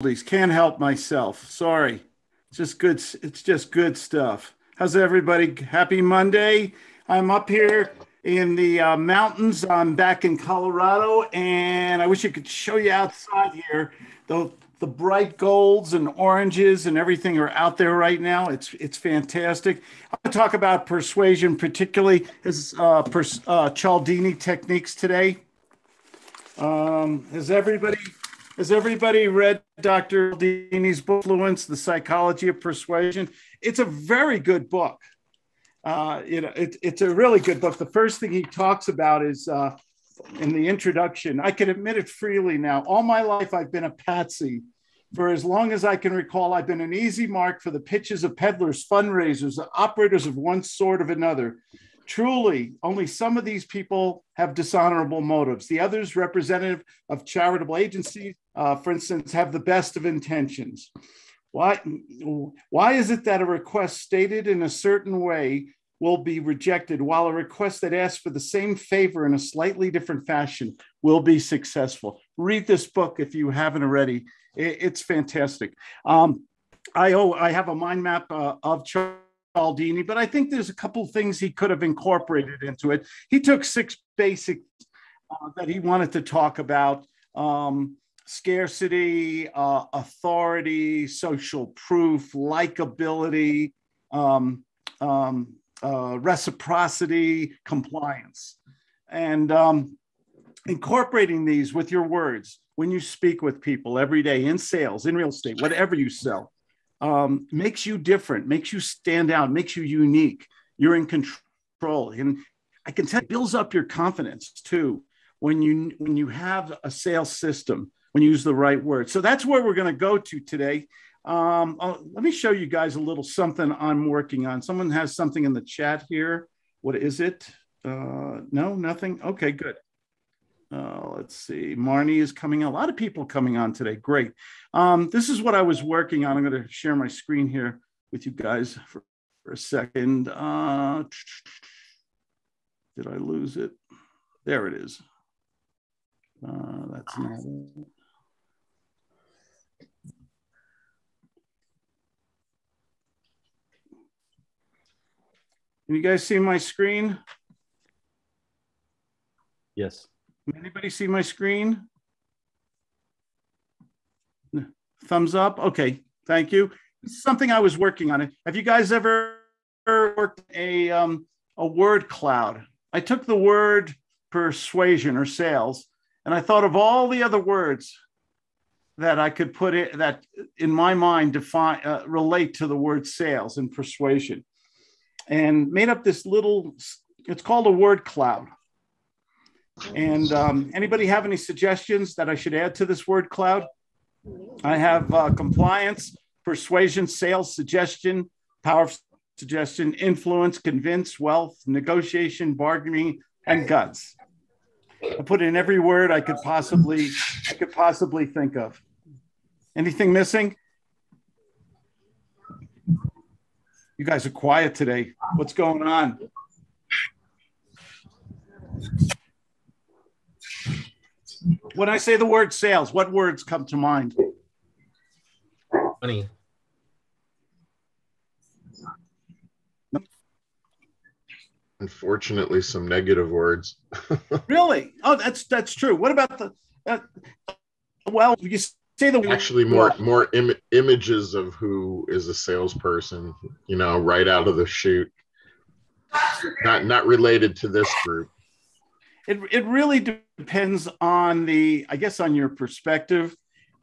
oldies. Can't help myself. Sorry. It's just good. It's just good stuff. How's everybody? Happy Monday. I'm up here in the uh, mountains. I'm back in Colorado, and I wish I could show you outside here. The the bright golds and oranges and everything are out there right now. It's it's fantastic. I'm going to talk about persuasion, particularly his uh, pers- uh, Cialdini techniques today. Um, has everybody has everybody read Dr. Cialdini's book, Influence, The Psychology of Persuasion? It's a very good book. Uh, you know, it, it's a really good book. The first thing he talks about is uh, in the introduction. I can admit it freely now. All my life, I've been a patsy. For as long as I can recall, I've been an easy mark for the pitches of peddlers, fundraisers, operators of one sort of another. Truly, only some of these people have dishonorable motives. The others, representative of charitable agencies, uh, for instance, have the best of intentions. Why, why is it that a request stated in a certain way will be rejected, while a request that asks for the same favor in a slightly different fashion will be successful? Read this book if you haven't already. It's fantastic. Um, I, oh, I have a mind map uh, of Cialdini, but I think there's a couple things he could have incorporated into it. He took six basic uh, that he wanted to talk about um, scarcity, uh, authority, social proof, likability, um, um, uh, reciprocity, compliance. And um, incorporating these with your words when you speak with people every day in sales, in real estate, whatever you sell um, makes you different, makes you stand out, makes you unique. You're in control, and I can tell it builds up your confidence too when you when you have a sales system when you use the right word. So that's where we're going to go to today. Um, uh, let me show you guys a little something I'm working on. Someone has something in the chat here. What is it? Uh, no, nothing. Okay, good. Uh, let's see. Marnie is coming. A lot of people coming on today. Great. Um, this is what I was working on. I'm going to share my screen here with you guys for, for a second. Uh, did I lose it? There it is. Uh, that's not it. Can you guys see my screen? Yes. Anybody see my screen? Thumbs up. Okay, thank you. Is something I was working on. It. Have you guys ever worked a um, a word cloud? I took the word persuasion or sales, and I thought of all the other words that I could put it that in my mind define uh, relate to the word sales and persuasion, and made up this little. It's called a word cloud. And um, anybody have any suggestions that I should add to this word cloud? I have uh, compliance, persuasion, sales, suggestion, power suggestion, influence, convince, wealth, negotiation, bargaining, and guts. I put in every word I could possibly I could possibly think of. Anything missing? You guys are quiet today. What's going on? When I say the word sales, what words come to mind? Money. Unfortunately, some negative words. really? Oh, that's that's true. What about the? Uh, well, you say the actually more more Im- images of who is a salesperson. You know, right out of the chute. Not not related to this group. It it really depends on the, I guess, on your perspective.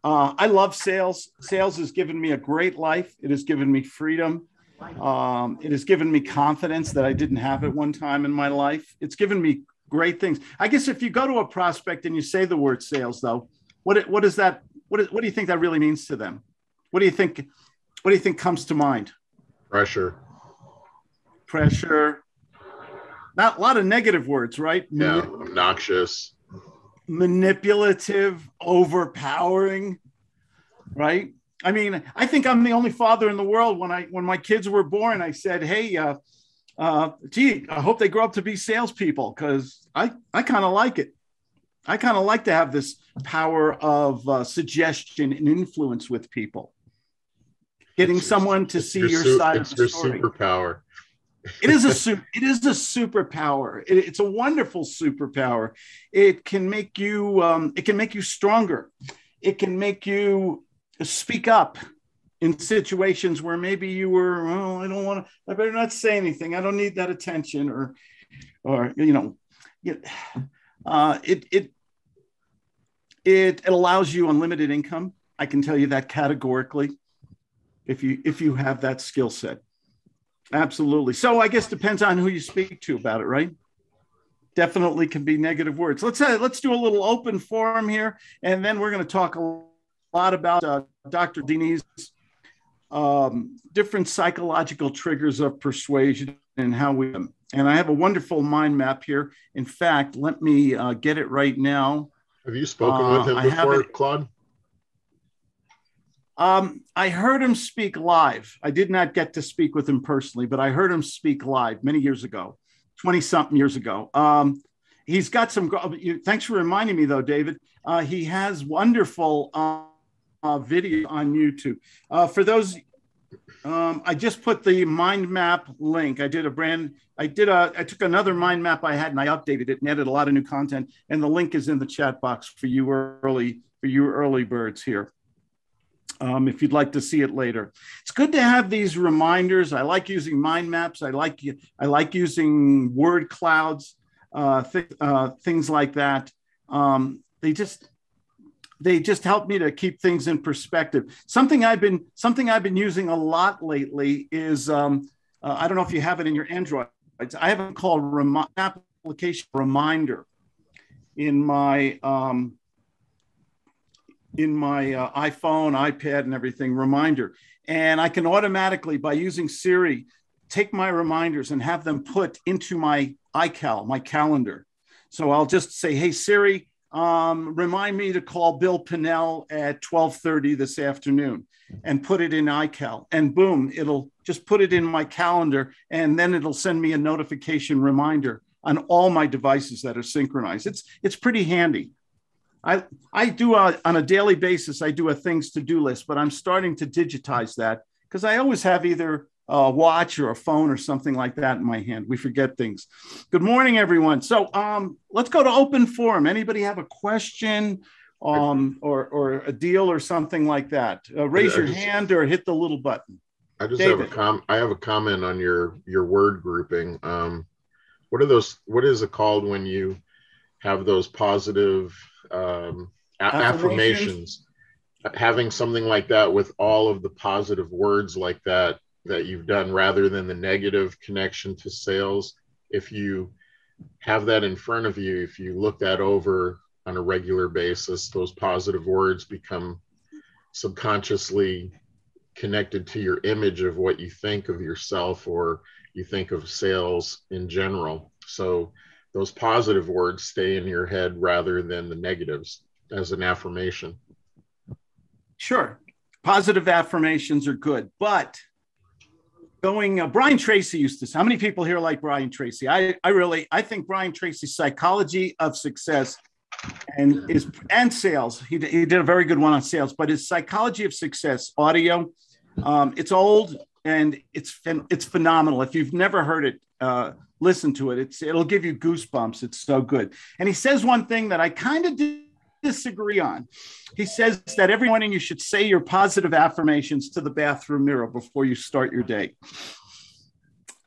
Uh, I love sales. Sales has given me a great life. It has given me freedom. Um, it has given me confidence that I didn't have at one time in my life. It's given me great things. I guess if you go to a prospect and you say the word sales, though, what what is that? What is, what do you think that really means to them? What do you think? What do you think comes to mind? Pressure. Pressure. Not a lot of negative words, right? Yeah, obnoxious manipulative, overpowering, right? I mean, I think I'm the only father in the world. When I when my kids were born, I said, "Hey, uh, uh, gee, I hope they grow up to be salespeople because I I kind of like it." I kind of like to have this power of uh, suggestion and influence with people. Getting someone to see your your side it's of the your story. superpower. It is a su- it is a superpower. It- it's a wonderful superpower. It can make you um, it can make you stronger. It can make you speak up in situations where maybe you were oh I don't want to I better not say anything. I don't need that attention or or you know uh, it it it it allows you unlimited income. I can tell you that categorically if you if you have that skill set. Absolutely. So I guess depends on who you speak to about it, right? Definitely can be negative words. Let's uh, let's do a little open forum here, and then we're going to talk a lot about uh, Dr. Dini's um, different psychological triggers of persuasion and how we. And I have a wonderful mind map here. In fact, let me uh, get it right now. Have you spoken Uh, with him before, Claude? Um, I heard him speak live. I did not get to speak with him personally, but I heard him speak live many years ago, 20 something years ago. Um, he's got some, thanks for reminding me though, David. Uh, he has wonderful uh, uh, video on YouTube. Uh, for those, um, I just put the mind map link. I did a brand, I did a, I took another mind map I had and I updated it and added a lot of new content. And the link is in the chat box for you early, for you early birds here um, if you'd like to see it later. It's good to have these reminders. I like using mind maps. I like I like using word clouds, uh, th- uh, things like that. Um, they just they just help me to keep things in perspective. Something I've been something I've been using a lot lately is um, uh, I don't know if you have it in your Android. I have it called application reminder in my um, in my uh, iPhone, iPad, and everything reminder. And I can automatically, by using Siri, take my reminders and have them put into my iCal, my calendar. So I'll just say, "Hey Siri, um, remind me to call Bill Pinnell at 12:30 this afternoon," and put it in iCal. And boom, it'll just put it in my calendar, and then it'll send me a notification reminder on all my devices that are synchronized. It's it's pretty handy. I, I do a, on a daily basis, I do a things to do list, but I'm starting to digitize that because I always have either a watch or a phone or something like that in my hand. We forget things. Good morning, everyone. So um, let's go to open forum. Anybody have a question um, or, or a deal or something like that? Uh, raise I your just- hand or hit the little button. I just have a David. com. I have a comment on your your word grouping. Um, what are those? What is it called when you have those positive um, Affirmations? affirmations? Having something like that with all of the positive words like that that you've done, rather than the negative connection to sales. If you have that in front of you, if you look that over on a regular basis, those positive words become subconsciously connected to your image of what you think of yourself or you think of sales in general. So those positive words stay in your head rather than the negatives as an affirmation. Sure. Positive affirmations are good, but going, uh, Brian Tracy used to say, how many people here like Brian Tracy? I, I really, I think Brian Tracy's psychology of success and is, and sales, he, he did a very good one on sales, but his psychology of success audio, um, it's old and it's, it's phenomenal. If you've never heard it, uh, listen to it. It's, it'll give you goosebumps. It's so good. And he says one thing that I kind of disagree on. He says that every morning you should say your positive affirmations to the bathroom mirror before you start your day.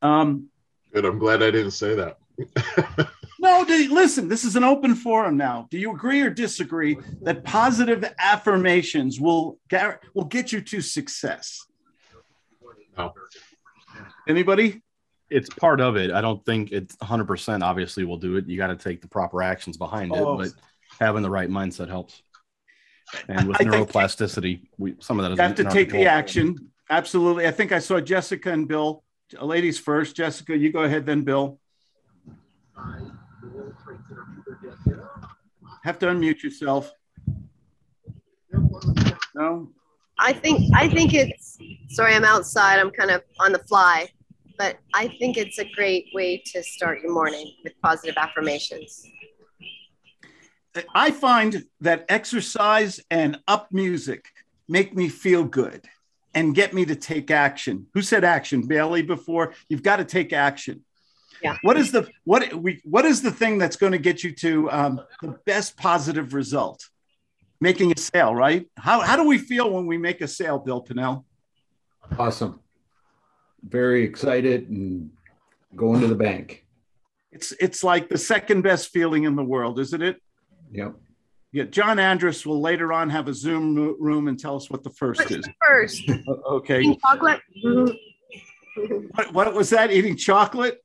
Um, Good. I'm glad I didn't say that. no, do- listen, this is an open forum now. Do you agree or disagree that positive affirmations will, will get you to success? No. Anybody? It's part of it. I don't think it's 100% obviously will do it. You got to take the proper actions behind it, Oh. but having the right mindset helps. And with I neuroplasticity, we some of that is You have to in our take the action. Absolutely. I think I saw Jessica and Bill. Uh, ladies first. Jessica, you go ahead, then Bill. Have to unmute yourself. No? I think I think it's sorry I'm outside I'm kind of on the fly but I think it's a great way to start your morning with positive affirmations. I find that exercise and up music make me feel good and get me to take action. Who said action? Bailey before. You've got to take action. Yeah. What is the what we what is the thing that's going to get you to um, the best positive result? Making a sale, right? How how do we feel when we make a sale, Bill Pinnell? Awesome. Very excited and going to the bank. It's it's like the second best feeling in the world, isn't it? Yep. Yeah, John Andrus will later on have a Zoom room and tell us what the first What's is. the first? Okay. Chocolate? What, what was that? Eating chocolate?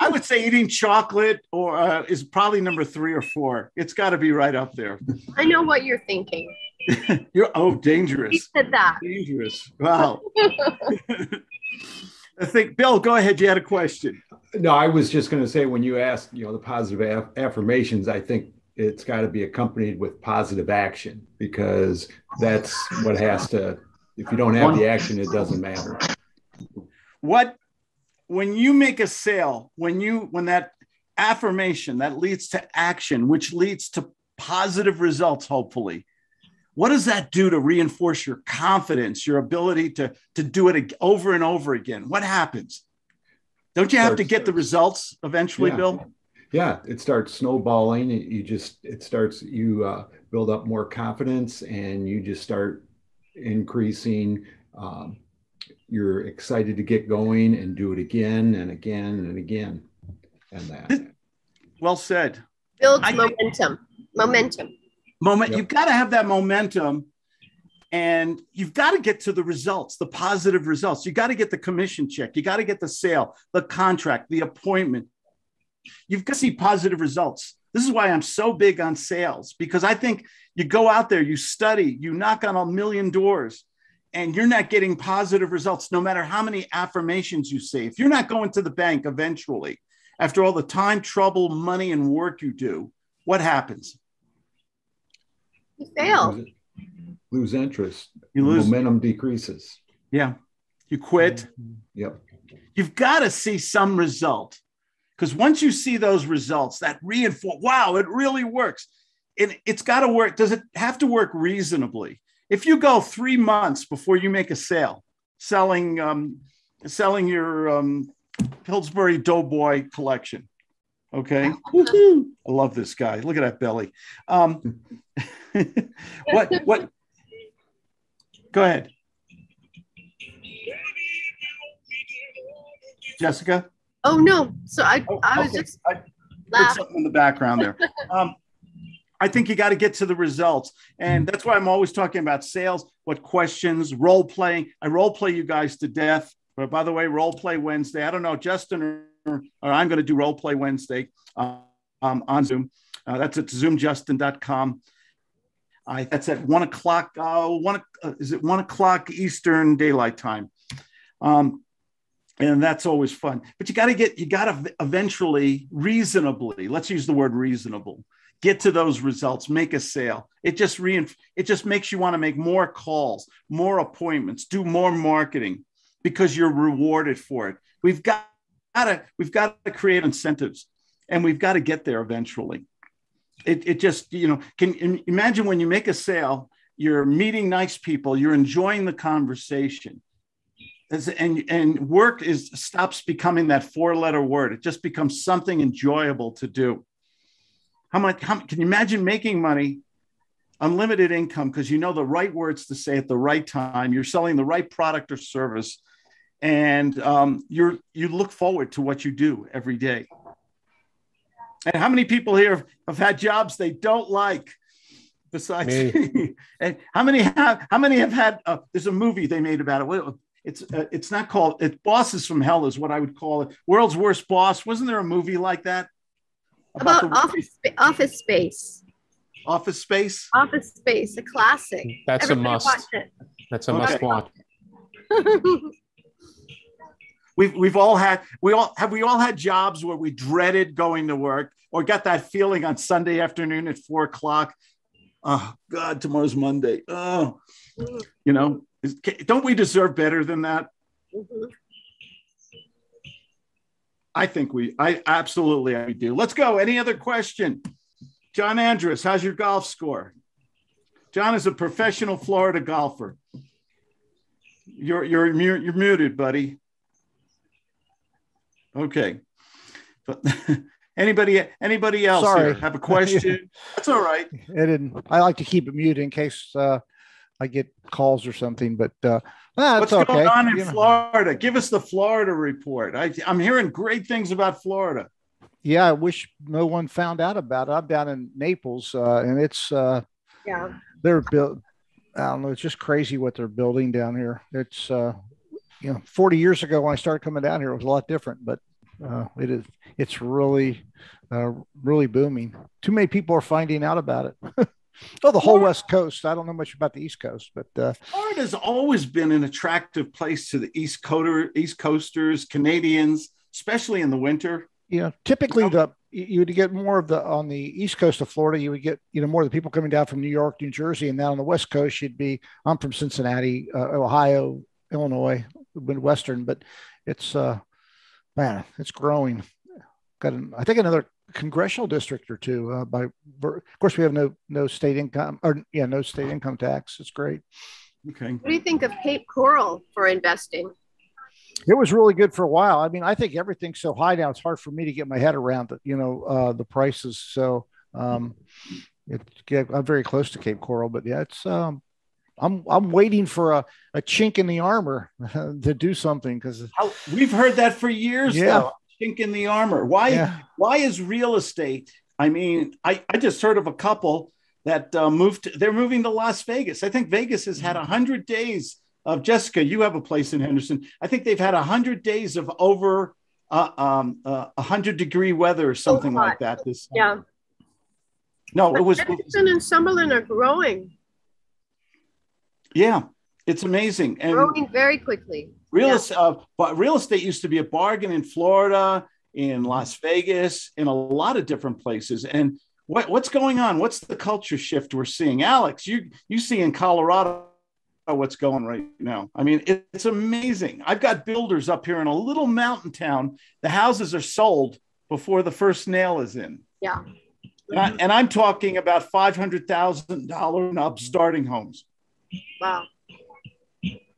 I would say eating chocolate or uh, is probably number three or four. It's got to be right up there. I know what you're thinking. You're oh dangerous. He dangerous, said that. dangerous. Wow. I think Bill, go ahead. You had a question. No, I was just going to say when you asked, you know, the positive aff- affirmations, I think it's got to be accompanied with positive action because that's what has to. If you don't have the action, it doesn't matter. What when you make a sale, when you when that affirmation that leads to action, which leads to positive results, hopefully. What does that do to reinforce your confidence, your ability to, to do it over and over again? What happens? Don't you have to get the results eventually, Yeah. Bill? Yeah, it starts snowballing. You just it starts you uh, build up more confidence, and you just start increasing. Um, you're excited to get going and do it again and again and again, and that. Well said. Builds I- momentum. Momentum. Moment, Yep. you've got to have that momentum and you've got to get to the results, the positive results. You got to get the commission check, you got to get the sale, the contract, the appointment. You've got to see positive results. This is why I'm so big on sales because I think you go out there, you study, you knock on a million doors, and you're not getting positive results no matter how many affirmations you say. If you're not going to the bank eventually, after all the time, trouble, money, and work you do, what happens? You fail. Lose, lose interest. You lose. Momentum decreases. Yeah. You quit. Yep. You've got to see some result. Because once you see those results, that reinforce, wow, it really works. It, it's got to work. Does it have to work reasonably? If you go three months before you make a sale, selling um, selling your um, Pillsbury Doughboy collection, okay, Woohoo. I love this guy. Look at that belly. Um, what what? Go ahead, Jessica. Oh no. So I, Oh, I was okay. just I- Put something in the background there. Um, I think you got to get to the results. And that's why I'm always talking about sales, what questions, role playing. I role play you guys to death. But by the way, role play Wednesday. I don't know, Justin or, or I'm going to do role play Wednesday uh, um, on Zoom. Uh, that's at zoomjustin.com. I, that's at one o'clock. Uh, one uh, is it one o'clock Eastern Daylight Time, um, and that's always fun. But you got to get you got to eventually reasonably. Let's use the word reasonable. Get to those results. Make a sale. It just re it just makes you want to make more calls, more appointments, do more marketing because you're rewarded for it. We've got to we've got to create incentives, and we've got to get there eventually it, it just you know can imagine when you make a sale you're meeting nice people you're enjoying the conversation. And and work is stops becoming that four letter word. It just becomes something enjoyable to do. How much how, can you imagine making money unlimited income because you know the right words to say at the right time you're selling the right product or service and um, you're you look forward to what you do every day and how many people here have, have had jobs they don't like? Besides, and how many have how many have had? Uh, there's a movie they made about it. What- It's uh, it's not called. It Bosses from Hell is what I would call it. World's Worst Boss. Wasn't there a movie like that? about the office spa- office space. Office Space. Office space, a classic. That's a must. watch it. That's a Okay. must watch. We've we've all had we all have we all had jobs where we dreaded going to work or got that feeling on Sunday afternoon at four o'clock. Oh God, tomorrow's Monday. Oh, you know, is- don't we deserve better than that? Mhm. I think we, I absolutely I do. Let's go. Any other question? John Andrus, how's your golf score? John is a professional Florida golfer. You're you're you're muted, buddy. Okay. But anybody anybody else Sorry. here have a question? That's all right. I didn't. I like to keep it muted in case uh, I get calls or something. But uh, that's What's okay. going on in You know. Florida? Give us the Florida report. I, I'm hearing great things about Florida. Yeah, I wish no one found out about it. I'm down in Naples, uh, and it's uh, Yeah. they're built. I don't know. It's just crazy what they're building down here. It's uh, you know, 40 years ago when I started coming down here, it was a lot different, but uh, it is. It's really, uh, really booming. Too many people are finding out about it. oh, the whole West Coast. I don't know much about the East Coast, but uh, Florida has always been an attractive place to the East Coaster, East Coasters, Canadians, especially in the winter. you know, typically the you would get more of the on the east coast of Florida. You would get you know more of the people coming down from New York, New Jersey, and down on the west coast, you'd be. I'm from Cincinnati, uh, Ohio, Illinois, Midwestern, but it's uh, man, it's growing. Got an, I think another congressional district or two. Uh, by of course, we have no no state income or yeah, no state income tax. It's great. Okay. What do you think of Cape Coral for investing? It was really good for a while. I mean, I think everything's so high now; it's hard for me to get my head around it. You know, uh, the prices. So, um, it, yeah, I'm very close to Cape Coral, but yeah, it's. Um, I'm I'm waiting for a, a chink in the armor to do something because we've heard that for years. Yeah. Though. Chink in the armor. Why? yeah, Why is real estate? I mean, I, I just heard of a couple that uh, moved. They're moving to Las Vegas. I think Vegas has had a hundred days of Jessica. You have a place in Henderson. I think they've had a hundred days of over uh, um, uh, a hundred degree weather or something like that. This Yeah. no, it was Henderson and Summerlin are growing, yeah, it's amazing and. growing very quickly. Real, Yeah. uh, but real estate used to be a bargain in Florida, in Las Vegas, in a lot of different places. And what, what's going on? What's the culture shift we're seeing? Alex, you you see in Colorado what's going right now. I mean, it- it's amazing. I've got builders up here in a little mountain town. The houses are sold before the first nail is in. Yeah. And, I, I'm talking about five hundred thousand dollar and up starting homes. Wow.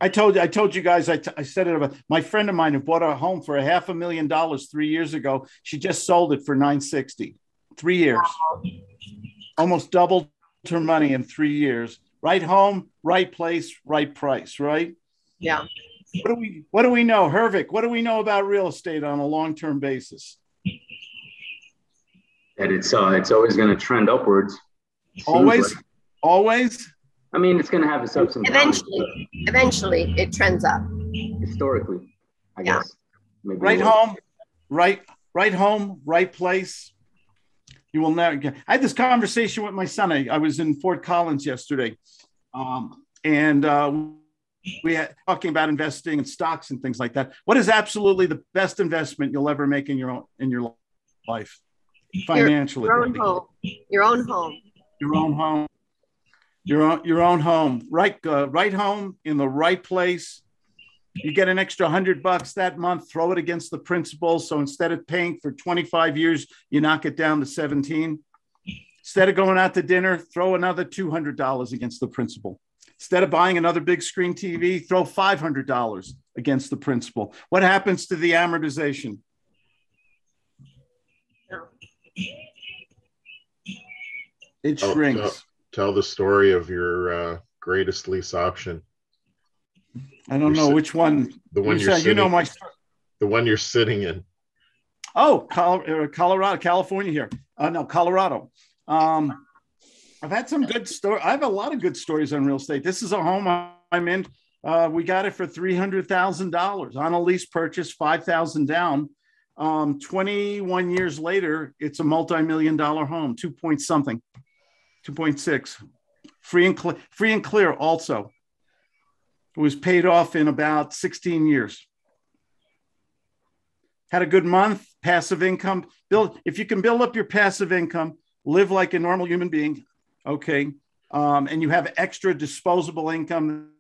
I told you, I told you guys, I, t- I said it about my friend of mine who bought a home for a half a million dollars three years ago. She just sold it for 960, three years, almost doubled her money in three years. Right home, right place, right price, right? Yeah. What do we, what do we know? Hervik, what do we know about real estate on a long-term basis? that it's uh, it's always going to trend upwards. Always, like. always. I mean, it's going to have its ups and downs. Eventually, eventually it trends up. Historically, I Yeah. guess. Maybe right home, right, right home, right place. You will never get. I had this conversation with my son. I, I was in Fort Collins yesterday, um, and uh, we had talking about investing in stocks and things like that. What is absolutely the best investment you'll ever make in your own in your life, financially? Your own home. Your own home. Your own home. Your own your own home. Right, uh, right home in the right place. You get an extra hundred bucks that month. Throw it against the principal. So instead of paying for twenty five years, you knock it down to seventeen. Instead of going out to dinner, throw another two hundred dollars against the principal. Instead of buying another big screen TV, throw five hundred dollars against the principal. What happens to the amortization? It Oh, shrinks. Tell the story of your uh, greatest lease option. I don't You're know sit- which one. The one you you're said. sitting, You know my. story. the one you're sitting in. Oh, uh, Colorado, California here. Uh, no, Colorado. Um, I've had some good story. I have a lot of good stories on real estate. This is a home I'm in. Uh, we got it for three hundred thousand dollars on a lease purchase, five thousand down. Um, Twenty-one years later, it's a multi-million dollar home, two point something, two point six, free and clear. Free and clear. Also, it was paid off in about sixteen years had a good month, passive income. Build if you can build up your passive income, live like a normal human being, okay, um, and you have extra disposable income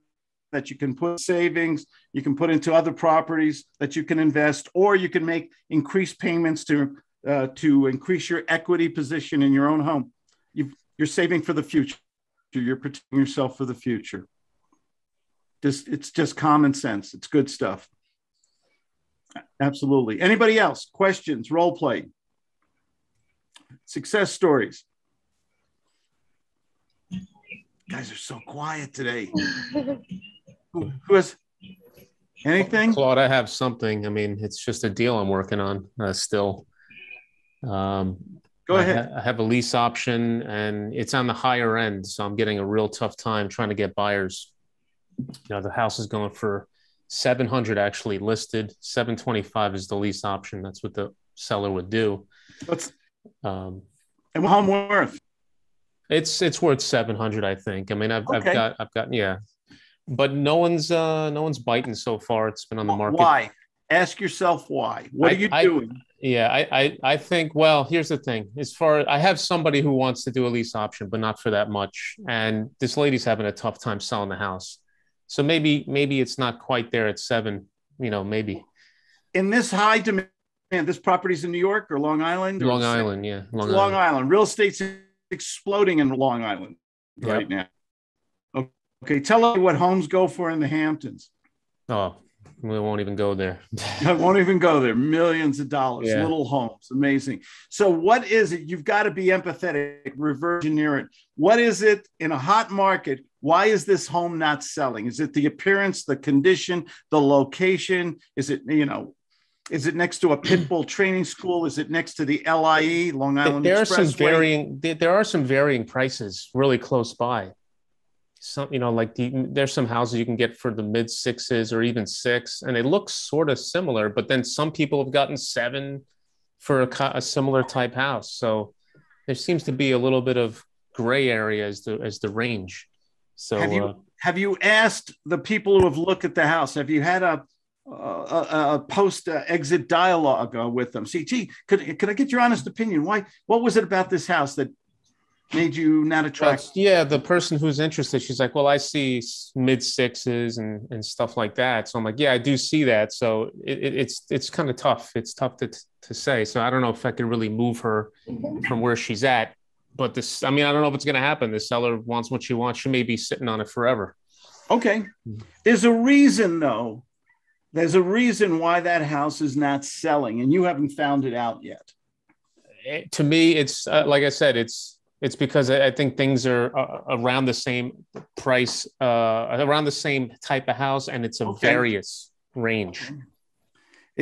that you can put savings, you can put into other properties that you can invest, or you can make increased payments to uh, to increase your equity position in your own home. you you're saving for the future. You're protecting yourself for the future. Just it's just common sense. It's good stuff. Absolutely. Anybody else? Questions? Role play. Success stories. guys are so quiet today. who, who has anything? Claude, I have something. I mean, it's just a deal I'm working on uh, still. Um, Go I ahead. ha- I have a lease option and it's on the higher end. So I'm getting a real tough time trying to get buyers. You know, the house is going for 700 actually listed. 725 is the lease option. That's what the seller would do. What's Um, and home worth? it's it's worth 700, I think. I mean, I've, I've got I've got yeah, but no one's uh no one's biting so far. It's been on the market. Why? Ask yourself why. What I- are you I- doing? Yeah, I, I I think well, here's the thing. As far as I have somebody who wants to do a lease option, but not for that much. And this lady's having a tough time selling the house. So maybe maybe it's not quite there at seven, you know, maybe. In this high demand, this property's in New York or Long Island? or Long Island, yeah. Long, Island. Long, Island. Island. Real estate's exploding in Long Island right now. Okay, tell me what homes go for in the Hamptons. Oh, we won't even go there. I won't even go there. Millions of dollars, Yeah. little homes, amazing. So, what is it? You've got to be empathetic, reverse engineer it. What is it in a hot market? Why is this home not selling? Is it the appearance, the condition, the location? Is it, you know, is it next to a pit bull training school? Is it next to the LIE, Long Island there are some varying there are some varying prices really close by. Some, you know, like the, there's some houses you can get for the mid sixes or even six, and they look sort of similar. But then some people have gotten seven for a, a similar type house. So there seems to be a little bit of gray area as the as the range. So Have you uh, have you asked the people who have looked at the house? Have you had a a, a, a post uh, exit dialogue uh, with them? See, gee, could could I get your honest opinion? Why? What was it about this house that made you not attracted? But yeah, the person who's interested, she's like, well, I see mid sixes and and stuff like that. So I'm like, yeah, I do see that. So it, it, it's it's kind of tough. It's tough to to say. So I don't know if I can really move her from where she's at. But this, I mean, I don't know if it's going to happen. The seller wants what she wants. She may be sitting on it forever. Okay, there's a reason though. There's a reason why that house is not selling, and you haven't found it out yet. Eh, to me, it's uh, like I said, it's it's because I I think things are uh, around the same price, uh, around the same type of house, and it's a Okay. various range.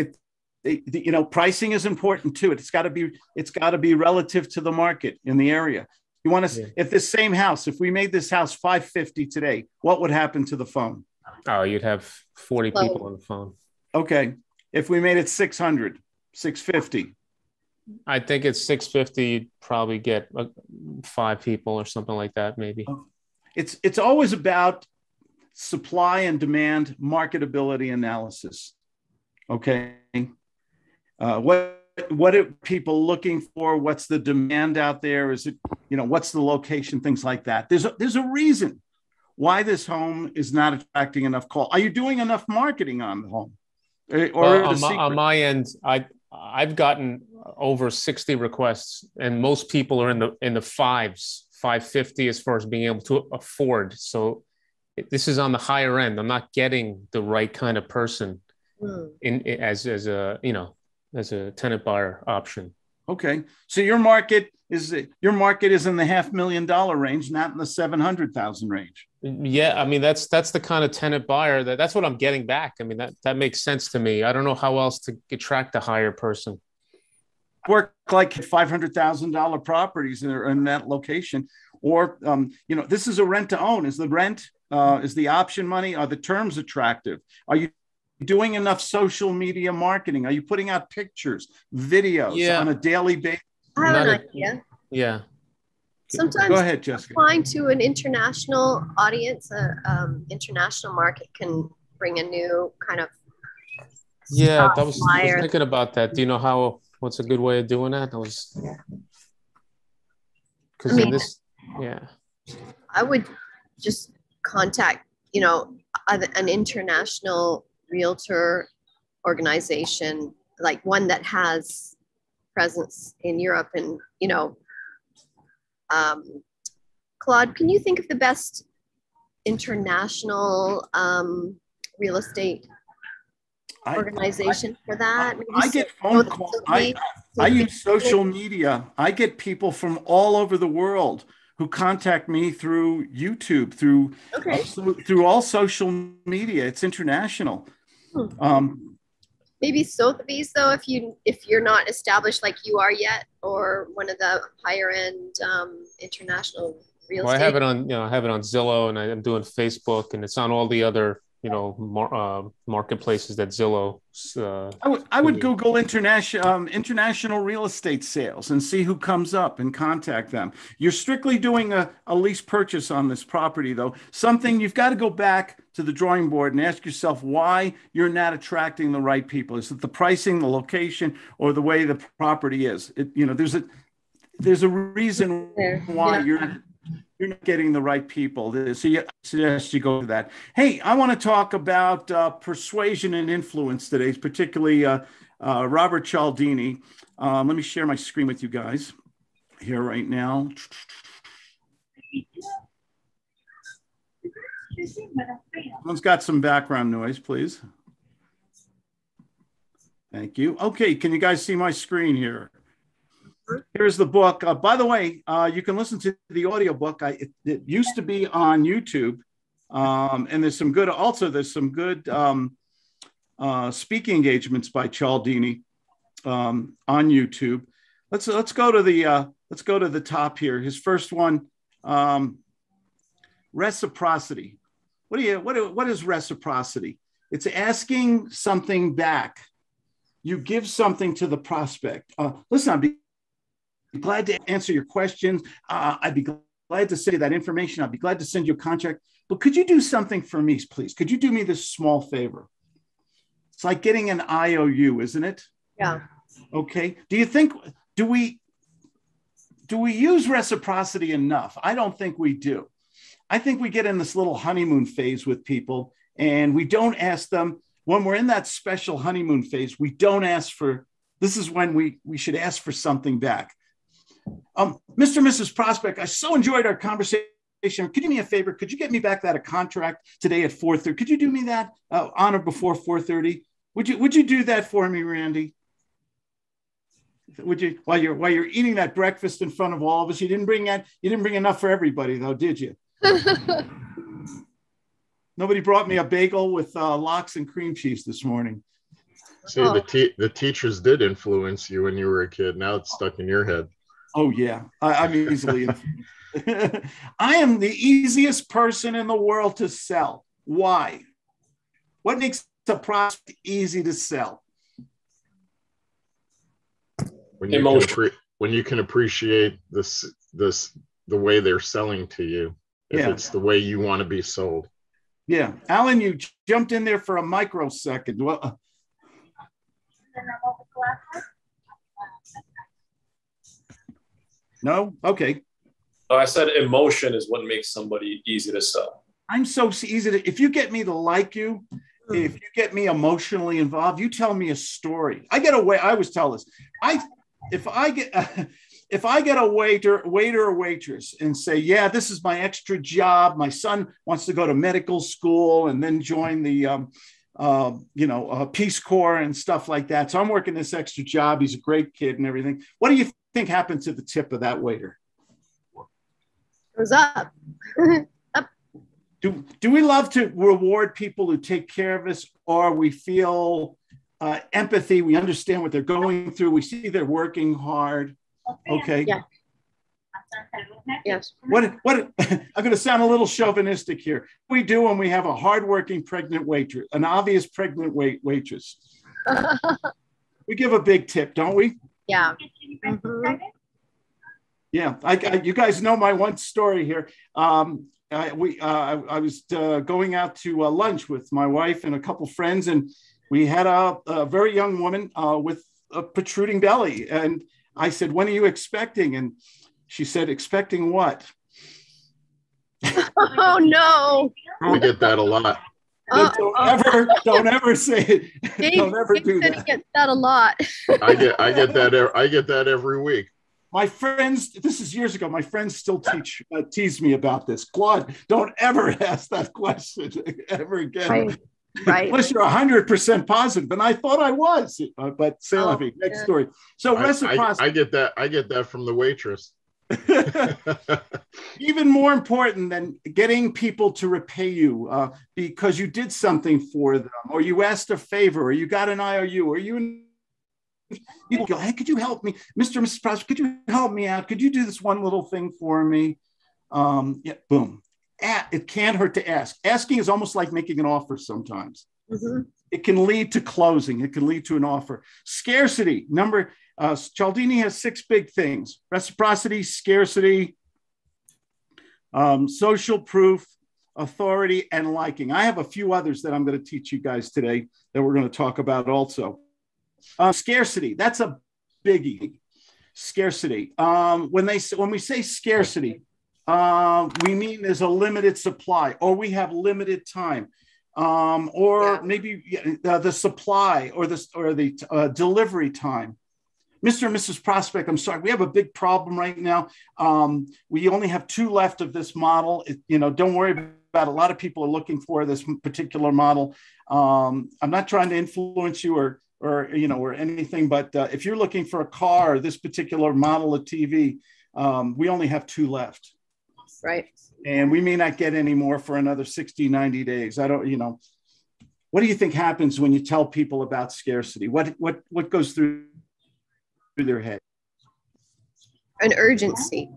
It, it- you know, pricing is important too. It's got to be it's got to be relative to the market in the area. You want to Yeah. if this same house, if we made this house 550 today, what would happen to the phone? Oh, you'd have 40 Well- people on the phone. Okay. If we made it 600, 650. I think it's 650, you'd probably get uh, five people or something like that, maybe. It's it's always about supply and demand marketability analysis. Okay. Uh, what what are people looking for? What's the demand out there? Is it, you know, what's the location? Things like that. There's a, there's a reason why this home is not attracting enough call. Are you doing enough marketing on the home? Or Well, is it a on, my, on my end, I I've gotten over 60 requests, and most people are in the in the fives, 550 as far as being able to afford. So this is on the higher end. I'm not getting the right kind of person Hmm. in as as a you know as a tenant buyer option. Okay, so your market is your market is in the half million dollar range, not in the seven hundred thousand range. Yeah, I mean that's that's the kind of tenant buyer that that's what I'm getting back. I mean that that makes sense to me. I don't know how else to attract a higher person. Work like five hundred thousand dollar properties in, in that location, or um, you know, this is a rent to own. Is the rent uh, is the option money? Are the terms attractive? Are you doing enough social media marketing? Are you putting out pictures, videos Yeah. on a daily basis? I have Not an a- idea. Yeah. Sometimes Go ahead, Jessica. applying to an international audience, a um, international market can bring a new kind of Yeah, that was, I was thinking about that. Do you know how what's a good way of doing that? I was because I in this, yeah, I would just contact, you know, an international realtor organization, like one that has presence in Europe and, you know, Um, Claude, can you think of the best international um, real estate I- organization for that? Maybe I get phone calls. I, I use social media. I get people from all over the world who contact me through YouTube, through Okay, through, through all social media. It's international. Hmm. Um, maybe Sotheby's though, if you if you're not established like you are yet, or one of the higher end um, international real Well, I have it on, you know, I have it on Zillow and I am doing Facebook and it's on all the other, you know, mar- uh, marketplaces that Zillow. Uh, I would I would. Google international um, international real estate sales and see who comes up and contact them. You're strictly doing a, a lease purchase on this property, though. Something you've got to go back to the drawing board and ask yourself why you're not attracting the right people. Is it the pricing, the location, or the way the property is? It, you know, there's a there's a reason why yeah. you're you're not getting the right people. So I suggest you go to that. Hey, I want to talk about uh, persuasion and influence today, particularly uh, uh, Robert Cialdini. Um, let me share my screen with you guys here right now. Someone's got some background noise, please. Thank you. Okay, can you guys see my screen here? Here's the book. Uh, by the way, uh, you can listen to the audiobook. I, it, it used to be on YouTube. Um, and there's some good, also, there's some good um, uh, speaking engagements by Cialdini um, on YouTube. Let's let's go to the uh, let's go to the top here. His first one, um, reciprocity. What do you what what is reciprocity? It's asking something back. You give something to the prospect. Uh, listen, be glad to answer your questions. Uh, I'd be glad to send you that information. I'd be glad to send you a contract. But could you do something for me, please? Could you do me this small favor? It's like getting an IOU, isn't it? Yeah. Okay. Do you think do we do we use reciprocity enough? I don't think we do. I think we get in this little honeymoon phase with people and we don't ask them when we're in that special honeymoon phase, we don't ask for this is when we we should ask for something back. Um, Mr. and Mrs. Prospect, I so enjoyed our conversation. Could you do me a favor? Could you get me back that a contract today at 4:30? Could you do me that uh, on or before 4:30? Would you would you do that for me, Randy? Would you while you're while you're eating that breakfast in front of all of us? You didn't bring that. You didn't bring enough for everybody, though, did you? Nobody brought me a bagel with uh, lox and cream cheese this morning. See, the te- the teachers did influence you when you were a kid. Now it's stuck in your head. Oh yeah, I, I'm easily. I am the easiest person in the world to sell. Why? What makes a prospect easy to sell? When you can, Emotion. appre- when you can appreciate this this the way they're selling to you. If Yeah. it's the way you want to be sold. Yeah, Alan, you jumped in there for a microsecond. Well, uh, no, okay. Oh, I said emotion is what makes somebody easy to sell. I'm so easy to. If you get me to like you, if you get me emotionally involved, you tell me a story. I get away. I always tell this. I if I get if I get a waiter, waiter or waitress, and say, "Yeah, this is my extra job. My son wants to go to medical school and then join the." Um, uh, you know, uh, Peace Corps and stuff like that. So I'm working this extra job. He's a great kid and everything. What do you think happened to the tip of that waiter? Goes up. up. do do we love to reward people who take care of us or we feel uh, empathy we understand what they're going through we see they're working hard okay Yeah. Yes. what what i'm going to sound a little chauvinistic here we do when we have a hardworking pregnant waitress an obvious pregnant wait, waitress we give a big tip don't we yeah. Mhm. Yeah, I, I, you guys know my one story here. Um, I, we, uh, I, I was uh, going out to uh, lunch with my wife and a couple friends, and we had a, a very young woman uh, with a protruding belly. And I said, "When are you expecting?" And she said, "Expecting what?" Oh no. I get that a lot. Uh, don't ever, don't ever say it. Dave, don't ever Dave do said he that. gets that a lot. I get I get that I get that every week. my friends, this is years ago. My friends still teach uh, tease me about this. Claude, don't ever ask that question ever again. Right. Right. Unless you're hundred percent positive. positive, and I thought I was, uh, but say Oh, next yeah. story. So I, I, reciprocity. I get that. I get that from the waitress. even more important than getting people to repay you uh, because you did something for them or you asked a favor or you got an IOU or you you go, hey, could you help me? Mr. and Mrs. Prosper, could you help me out? Could you do this one little thing for me? Um, yeah, boom. A- it can't hurt to ask. Asking is almost like making an offer sometimes Mhm. it can lead to closing it can lead to an offer scarcity number uh, cialdini has six big things reciprocity scarcity um, social proof authority and liking. I have a few others that i'm going to teach you guys today that we're going to talk about also. Uh, scarcity that's a biggie. Scarcity. Um, when they when we say scarcity uh, we mean there's a limited supply or we have limited time. Um, or Yeah. maybe uh, the supply or the or the uh, delivery time. Mr. and Mrs. Prospect, I'm sorry, we have a big problem right now. Um, we only have two left of this model. It- you know, don't worry about. It. A lot of people are looking for this particular model. Um, I'm not trying to influence you or or you know or anything, but uh, if you're looking for a car, or this particular model of TV, um, we only have two left Right. and we may not get any more for another 60 90 days i don't you know what do you think happens when you tell people about scarcity what what what goes through through their head. An urgency.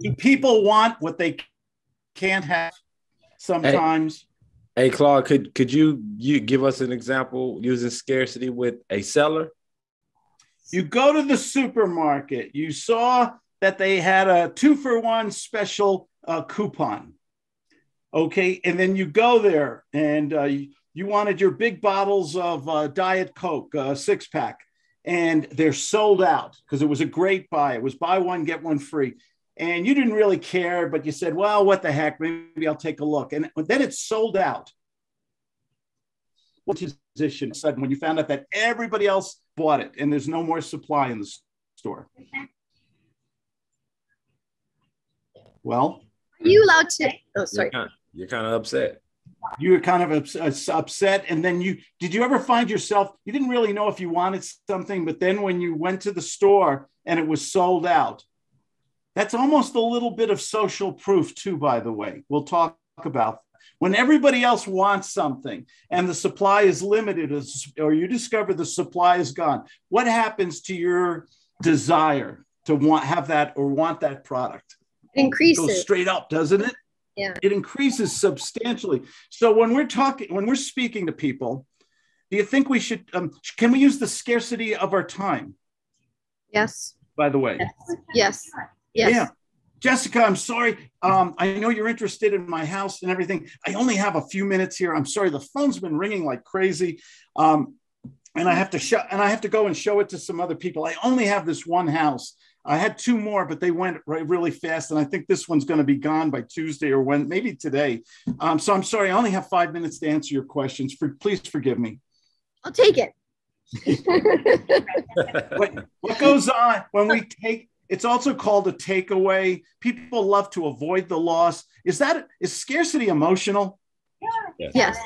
do people want what they can't have sometimes? Hey Claude, could could you you give us an example using scarcity with a seller? you go to the supermarket. You saw that they had a two for one special uh, coupon. Okay and then you go there and uh, you, you wanted your big bottles of uh, diet coke uh, six pack and they're sold out because it was a great buy it was buy one get one free and you didn't really care but you said well what the heck maybe i'll take a look and then it's sold out what position sudden when you found out that everybody else bought it and there's no more supply in the store well Are you allowed to? Oh, sorry. You're kind, you're kind of upset. You were kind of ups- uh, upset and then you did you ever find yourself you didn't really know if you wanted something but then when you went to the store and it was sold out? That's almost a little bit of social proof too by the way. We'll talk about when everybody else wants something and the supply is limited or you discover the supply is gone what happens to your desire to want have that or want that product? It goes straight up doesn't it Yeah. it increases substantially. So when we're talking, when we're speaking to people, do you think we should? Um, can we use the scarcity of our time? Yes. By the way, Yes. Yes. yeah. Jessica, I'm sorry. Um, I know you're interested in my house and everything. I only have a few minutes here. I'm sorry. The phone's been ringing like crazy. Um, and I have to show and I have to go and show it to some other people. I only have this one house. I had two more, but they went re- really fast, and I think this one's going to be gone by Tuesday or when maybe today. Um, so I'm sorry, I only have five minutes to answer your questions. For please forgive me. I'll take it. What, what goes on when we take? It's also called a takeaway. People love to avoid the loss. Is that is scarcity emotional? yes.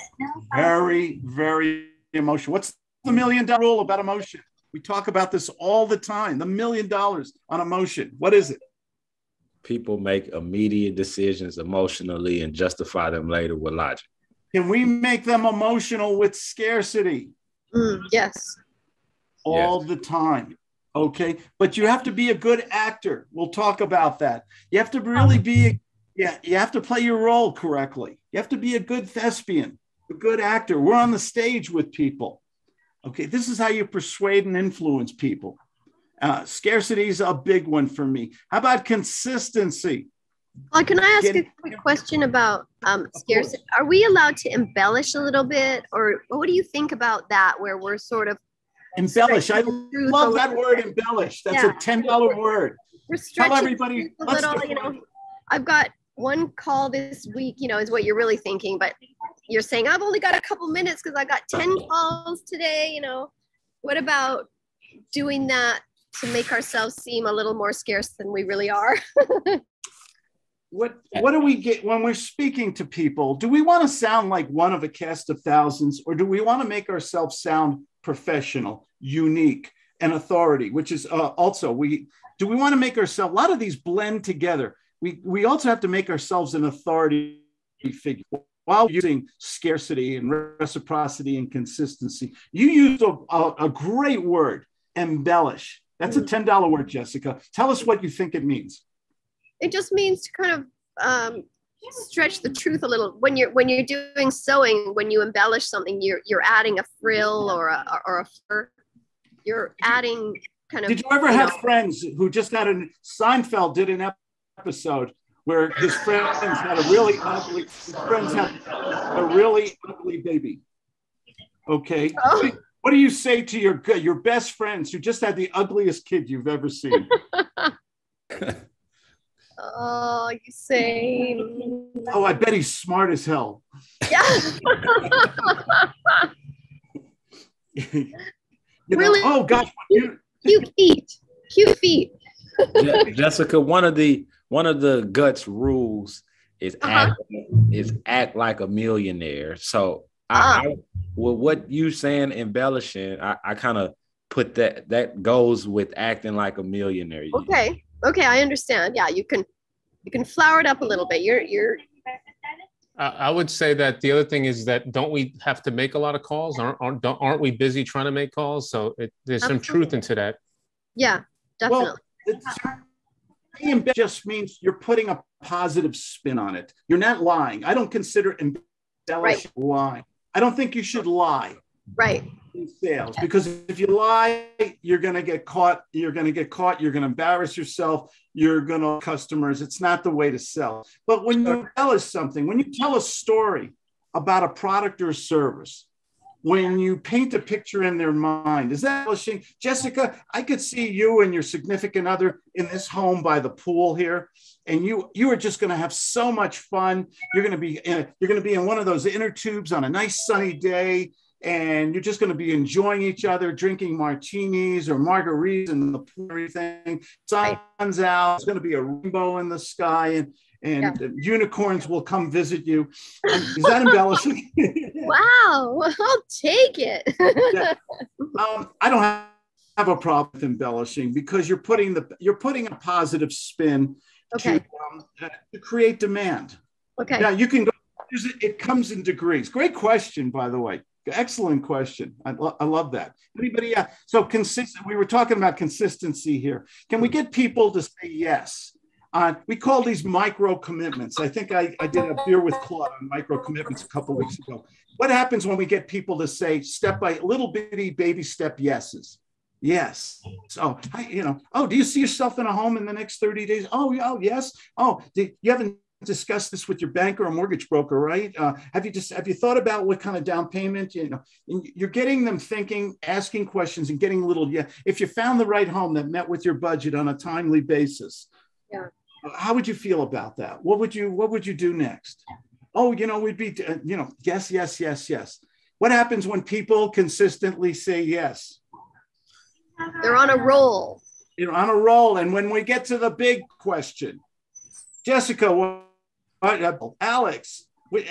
Very, very emotional. What's the million dollar rule about emotion? We talk about this all the time. The million dollars on emotion. What is it? People make immediate decisions emotionally and justify them later with logic. Can we make them emotional with scarcity Mm, yes. all the time? Okay. But you have to be a good actor. We'll talk about that. You have to really be, yeah, you have to play your role correctly. You have to be a good thespian, a good actor. We're on the stage with people. Okay. This is how you persuade and influence people. Uh, scarcity is a big one for me. How about consistency? Well, can I ask Get- a quick question about um, course. scarcity? Are we allowed to embellish a little bit, or what do you think about that? Where we're sort of Embellish. I stretching the truth love that word, embellish. That's Yeah. a $10 word. We're Tell stretching everybody. a let's little. You know, I've got one call this week. You know, is what you're really thinking, but you're saying I've only got a couple minutes because I got ten calls today. You know, what about doing that to make ourselves seem a little more scarce than we really are. what what do we get when we're speaking to people? Do we want to sound like one of a cast of thousands, or do we want to make ourselves sound professional, unique, and authority? Which is uh, also we do we want to make ourselves a lot of these blend together. We we also have to make ourselves an authority figure while using scarcity and reciprocity and consistency. You used a, a, a great word, embellish. That's a ten dollar word, Jessica. Tell us what you think it means it just means to kind of um, stretch the truth a little when you're when you're doing sewing when you embellish something you're you're adding a frill or a or a fur you're adding kind of did you ever you have know, friends who just had a seinfeld did an episode where his friends had a really ugly his friends had a really ugly baby okay oh. what do you say to your your best friends who just had the ugliest kid you've ever seen Oh, you say. Oh, I bet he's smart as hell. Yeah. you know, really? Oh gosh, cute, cute feet. Cute feet. Jessica, one of the one of the guts rules is uh-huh. act is act like a millionaire. So uh-huh. I, I with what you saying embellishing, I, I kind of put that that goes with acting like a millionaire. Okay okay i understand yeah you can you can flower it up a little bit you're you're I would say that the other thing is that don't we have to make a lot of calls? Aren't aren't, aren't we busy trying to make calls? So it, there's Absolutely. some truth into that. Yeah, definitely. Well, just means you're putting a positive spin on it. You're not lying. I don't consider embellish right. lying. I don't think you should lie. Right in sales because if you lie you're going to get caught you're going to get caught you're going to embarrass yourself you're going to customers it's not the way to sell but when you tell us something when you tell a story about a product or a service when you paint a picture in their mind is that publishing jessica i could see you and your significant other in this home by the pool here and you you are just going to have so much fun you're going to be in, you're going to be in one of those inner tubes on a nice sunny day and you're just going to be enjoying each other, drinking martinis or margaritas and the pool, everything. Sun's out. It's going to be a rainbow in the sky, and and yeah. unicorns will come visit you. Is that embellishing? wow, I'll take it. yeah. um, I don't have, a problem with embellishing because you're putting the you're putting a positive spin okay. to, um, to create demand. Okay. Now you can go. It comes in degrees. Great question, by the way. Excellent question. I, lo- I love that. Anybody? Uh, so consistent. We were talking about consistency here. Can we get people to say yes? Uh, we call these micro commitments. I think I, I did a beer with Claude on micro commitments a couple weeks ago. What happens when we get people to say step by little bitty baby step yeses? Yes. So, I, you know, oh, do you see yourself in a home in the next 30 days? Oh, oh yes. Oh, you haven't discuss this with your banker or mortgage broker, right? Uh, have you just have you thought about what kind of down payment? You know, you're getting them thinking, asking questions, and getting a little. Yeah, if you found the right home that met with your budget on a timely basis, yeah. How would you feel about that? What would you What would you do next? Oh, you know, we'd be, uh, you know, yes, yes, yes, yes. What happens when people consistently say yes? They're on a roll. You're on a roll, and when we get to the big question, Jessica, uh, Alex,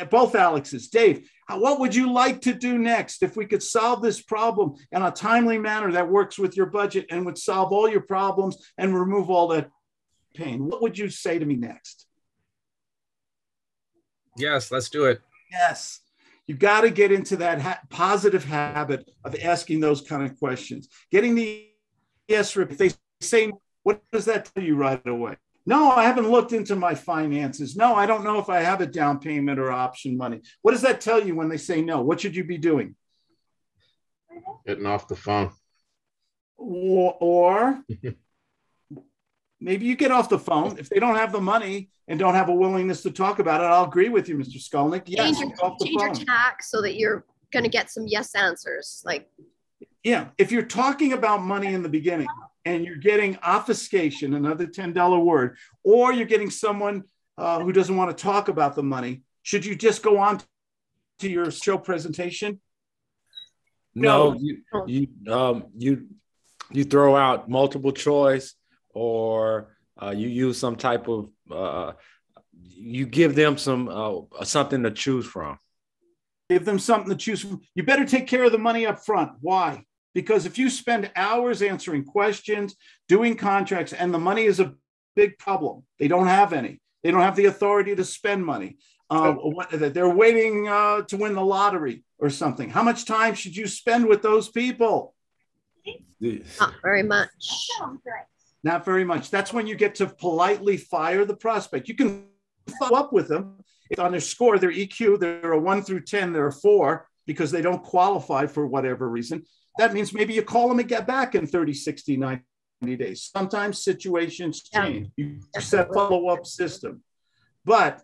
both Alexes, Dave, what would you like to do next if we could solve this problem in a timely manner that works with your budget and would solve all your problems and remove all that pain? What would you say to me next? Yes, let's do it. Yes. You got to get into that ha- positive habit of asking those kind of questions. Getting the yes, if they say, what does that tell you right away? No, I haven't looked into my finances. No, I don't know if I have a down payment or option money. What does that tell you when they say no? What should you be doing? Getting off the phone. Or, or maybe you get off the phone. If they don't have the money and don't have a willingness to talk about it, I'll agree with you, Mr. Skolnick. Yes, change, your, change your tack so that you're going to get some yes answers. Like, yeah, if you're talking about money in the beginning, and you're getting obfuscation, another $10 word, or you're getting someone uh, who doesn't want to talk about the money, should you just go on to your show presentation? No, you, you, um, you, you throw out multiple choice or uh, you use some type of uh, you give them some uh, something to choose from. Give them something to choose from. You better take care of the money up front. Why? Because if you spend hours answering questions doing contracts and the money is a big problem they don't have any. They don't have the authority to spend money. Uh, they're waiting uh, to win the lottery or something. How much time should you spend with those people? Not very much. Not very much. That's when you get to politely fire the prospect. You can follow up with them if on their score, their EQ, they're a one through 10, they're a four because they don't qualify for whatever reason. That means maybe you call them and get back in 30, 60, 90 days. Sometimes situations change. You set a follow up system, but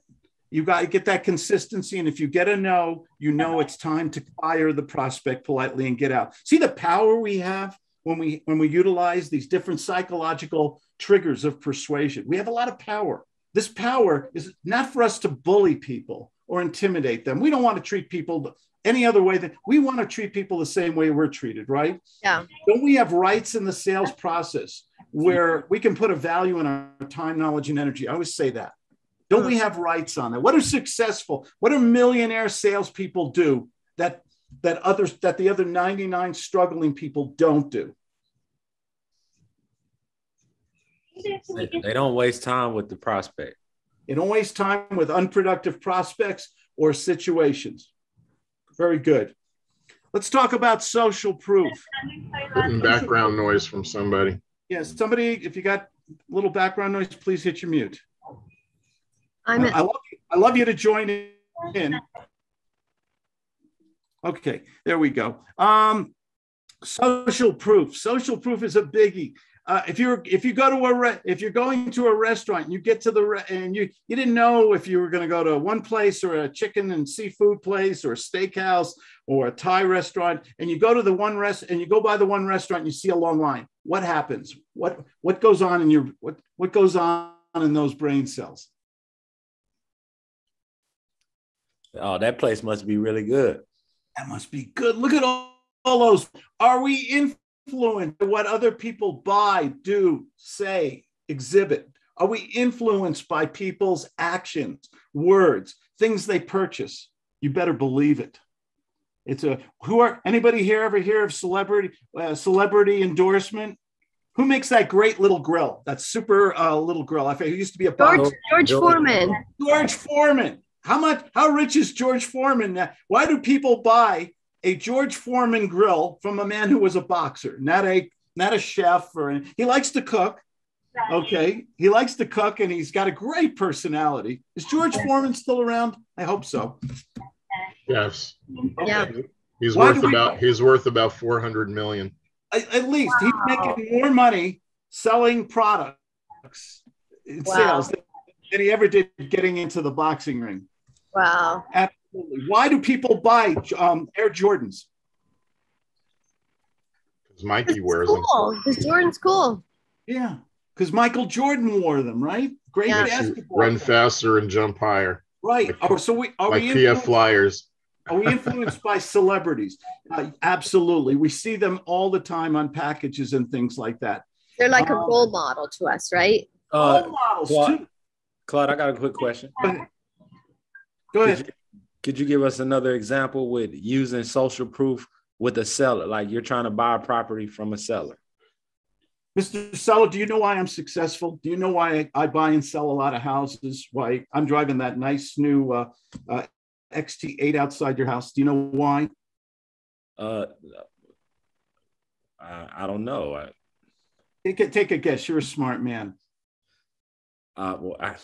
you got to get that consistency. And if you get a no, you know it's time to fire the prospect politely and get out. See the power we have when we when we utilize these different psychological triggers of persuasion. We have a lot of power. This power is not for us to bully people or intimidate them. We don't want to treat people any other way that we want to treat people the same way we're treated, right? Yeah. Don't we have rights in the sales process where we can put a value in our time, knowledge, and energy? I always say that. Don't we hmm. have rights on that? What are successful? What do millionaire salespeople do that that others that the other 99 struggling people don't do? They, they don't waste time with the prospect. They don't waste time with unproductive prospects or situations. Very good. Let's talk about social proof. Getting background noise from somebody. Yes, somebody, if you got a little background noise, please hit your mute. I'm I, I love you. I love you to join in. Okay, there we go. Um, social proof. Social proof is a biggie. Uh, if you're if you go to a re- if you're going to a restaurant and you get to the re- and you you didn't know if you were going to go to one place or a chicken and seafood place or a steakhouse or a Thai restaurant and you go to the one rest and you go by the one restaurant and you see a long line what happens what what goes on in your what what goes on in those brain cells Oh, that place must be really good. That must be good. Look at all, all those. Are we influenced by what other people buy do say exhibit? Are we influenced by people's actions words things they purchase? You better believe it. It's a who are anybody here ever hear of celebrity uh, celebrity endorsement? Who makes that great little grill that super uh, little grill? I think it used to be a George. George Foreman. George Foreman. How much? How rich is George Foreman? now? Why do people buy a George Foreman grill from a man who was a boxer, not a not a chef or any, he likes to cook. Okay, he likes to cook and he's got a great personality. Is George Foreman still around? I hope so. Yes. Yeah. He's Why worth do we- about he's worth about 400 million. At, at least he's making more money selling products in Wow. sales than, than he ever did getting into the boxing ring. Wow. Absolutely. Why do people buy um, Air Jordans? Because Mikey It's wears them. cool. This Jordan's cool. Yeah, because Michael Jordan wore them, right? Great Yeah. basketball. Run faster and jump higher. Right. Oh, so we are like we PF Flyers. are we influenced by celebrities? Uh, absolutely. We see them all the time on packages and things like that. They're like a Um, role model to us, right? Uh, Role models Claude, too. Claude, I got a quick question. Go ahead. Could you, could you give us another example with using social proof with a seller? Like you're trying to buy a property from a seller. Mr. Seller, do you know why I'm successful? Do you know why I, I buy and sell a lot of houses? Why I'm driving that nice new uh, uh, XT8 outside your house? Do you know why? Uh, I, I don't know. I, Take a, take a guess. You're a smart man. uh, well, I,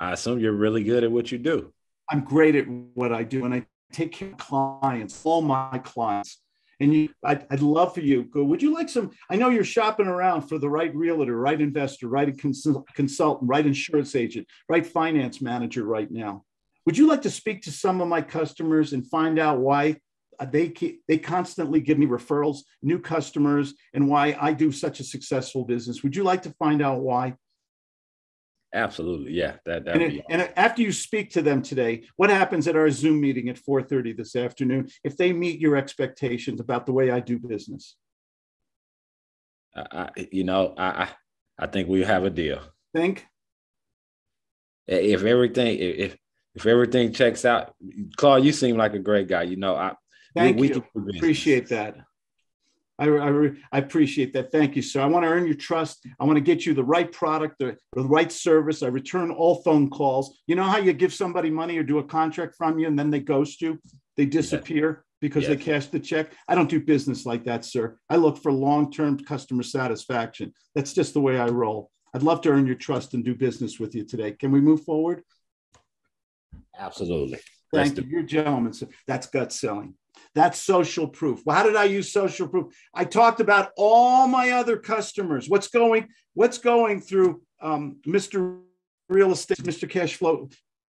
I assume you're really good at what you do. I'm great at what I do, and I take care of clients, all my clients. And you, I'd, I'd love for you. Go. Would you like some? I know you're shopping around for the right realtor, right investor, right consul- consultant, right insurance agent, right finance manager right now. Would you like to speak to some of my customers and find out why uh, they they constantly give me referrals, new customers, and why I do such a successful business? Would you like to find out why? Absolutely. Yeah. That, And, be and after you speak to them today, what happens at our Zoom meeting at 4:30 this afternoon if they meet your expectations about the way I do business? I, you know, I, I think we have a deal. Think if everything if if everything checks out, Claude, you seem like a great guy. You know, I thank we, you. We appreciate that. I, I, I, appreciate that. Thank you, sir. I want to earn your trust. I want to get you the right product, the, the right service. I return all phone calls. You know how you give somebody money or do a contract from you and then they ghost you? They disappear because yes. they cash the check. I don't do business like that, sir. I look for long term customer satisfaction. That's just the way I roll. I'd love to earn your trust and do business with you today. Can we move forward? Absolutely. Thank you. You're gentlemen. That's gut selling. That's social proof. Well, how did I use social proof? I talked about all my other customers. What's going, what's going through um, Mr. Real Estate, Mr. Cash Flow.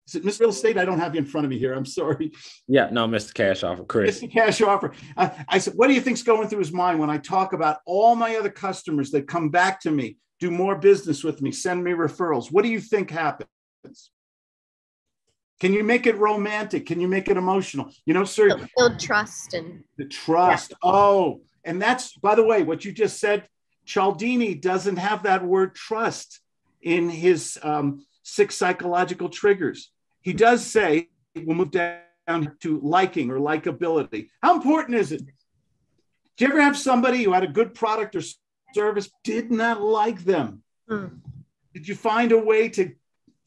Is it Mr. Real Estate? I don't have you in front of me here. I'm sorry. Yeah, no, Mr. Cash Offer, Chris. Mr. Cash Offer. I, I said, what do you think's going through his mind when I talk about all my other customers that come back to me, do more business with me, send me referrals? What do you think happens? Can you make it romantic? Can you make it emotional? You know, sir. Build trust and the trust. Yeah. Oh, and that's by the way, what you just said. Cialdini doesn't have that word trust in his um, six psychological triggers. He does say we'll move down to liking or likability. How important is it? Do you ever have somebody who had a good product or service did not like them? Hmm. Did you find a way to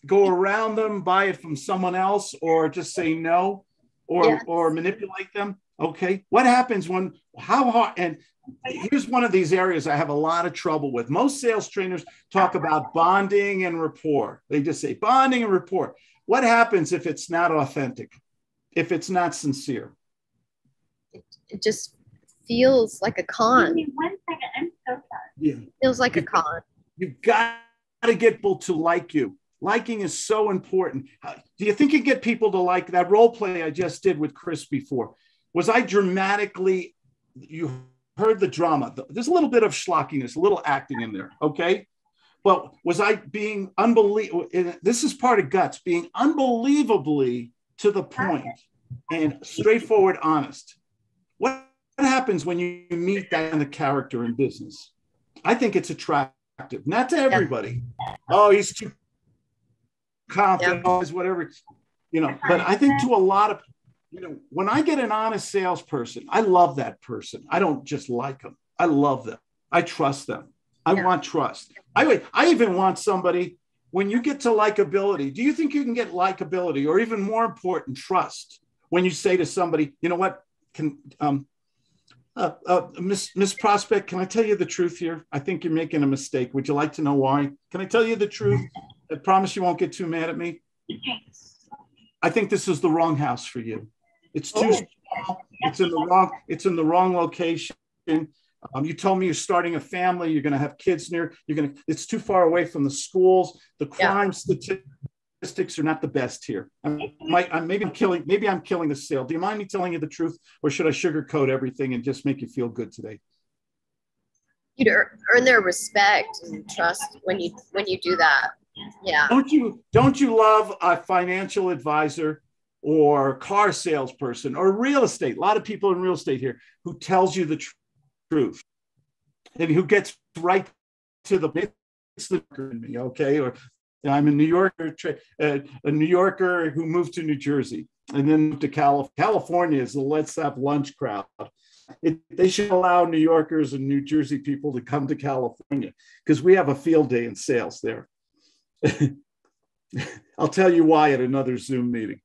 go around them, buy it from someone else, or just say no, or yes. or manipulate them? Okay. What happens when how hard and here's one of these areas I have a lot of trouble with. Most sales trainers talk about bonding and rapport. They just say bonding and rapport. What happens if it's not authentic? If it's not sincere? It, it just feels like a con. One second, I'm so sorry. Yeah. Feels like a con. You've got to get people to like you. Liking is so important. Do you think you get people to like that role play I just did with Chris before? Was I dramatically, you heard the drama. There's a little bit of schlockiness, a little acting in there, okay? But was I being unbelievable? This is part of guts, being unbelievably to the point and straightforward, honest. What, what happens when you meet that kind of character in business? I think it's attractive, not to everybody. Oh, he's too confident, yeah. whatever, you know. But I think to a lot of, you know, when I get an honest salesperson, I love that person. I don't just like them. I love them. I trust them. I yeah. want trust. I I even want somebody. When you get to likability, do you think you can get likability, or even more important, trust? When you say to somebody, you know what, can um, uh, uh, Miss Miss Prospect, can I tell you the truth here? I think you're making a mistake. Would you like to know why? Can I tell you the truth? I promise you won't get too mad at me. I think this is the wrong house for you. It's too oh. small. It's in the wrong. It's in the wrong location. Um, you told me you're starting a family. You're going to have kids near. You're going to. It's too far away from the schools. The crime yeah. statistics are not the best here. I might. I, maybe I'm killing. Maybe I'm killing the sale. Do you mind me telling you the truth, or should I sugarcoat everything and just make you feel good today? You'd earn their respect and trust when you when you do that. Yeah. Don't you don't you love a financial advisor or car salesperson or real estate? A lot of people in real estate here who tells you the tr- truth and who gets right to the it's the in me, okay? Or I'm a New Yorker, uh, a New Yorker who moved to New Jersey and then to California. California is the let's have lunch crowd. It, they should allow New Yorkers and New Jersey people to come to California because we have a field day in sales there. I'll tell you why at another Zoom meeting.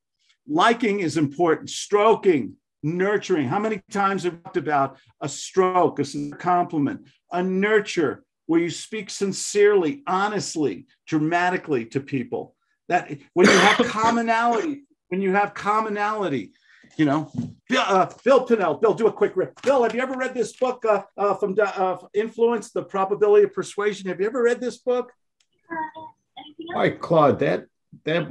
Liking is important. Stroking, nurturing. How many times have we talked about a stroke, a compliment, a nurture, where you speak sincerely, honestly, dramatically to people? That when you have commonality, when you have commonality, you know, Bill, uh, Bill Pinnell, Bill, do a quick rip. Bill, have you ever read this book uh, uh, from uh, Influence, The Probability of Persuasion? Have you ever read this book? Hi, Claude. That that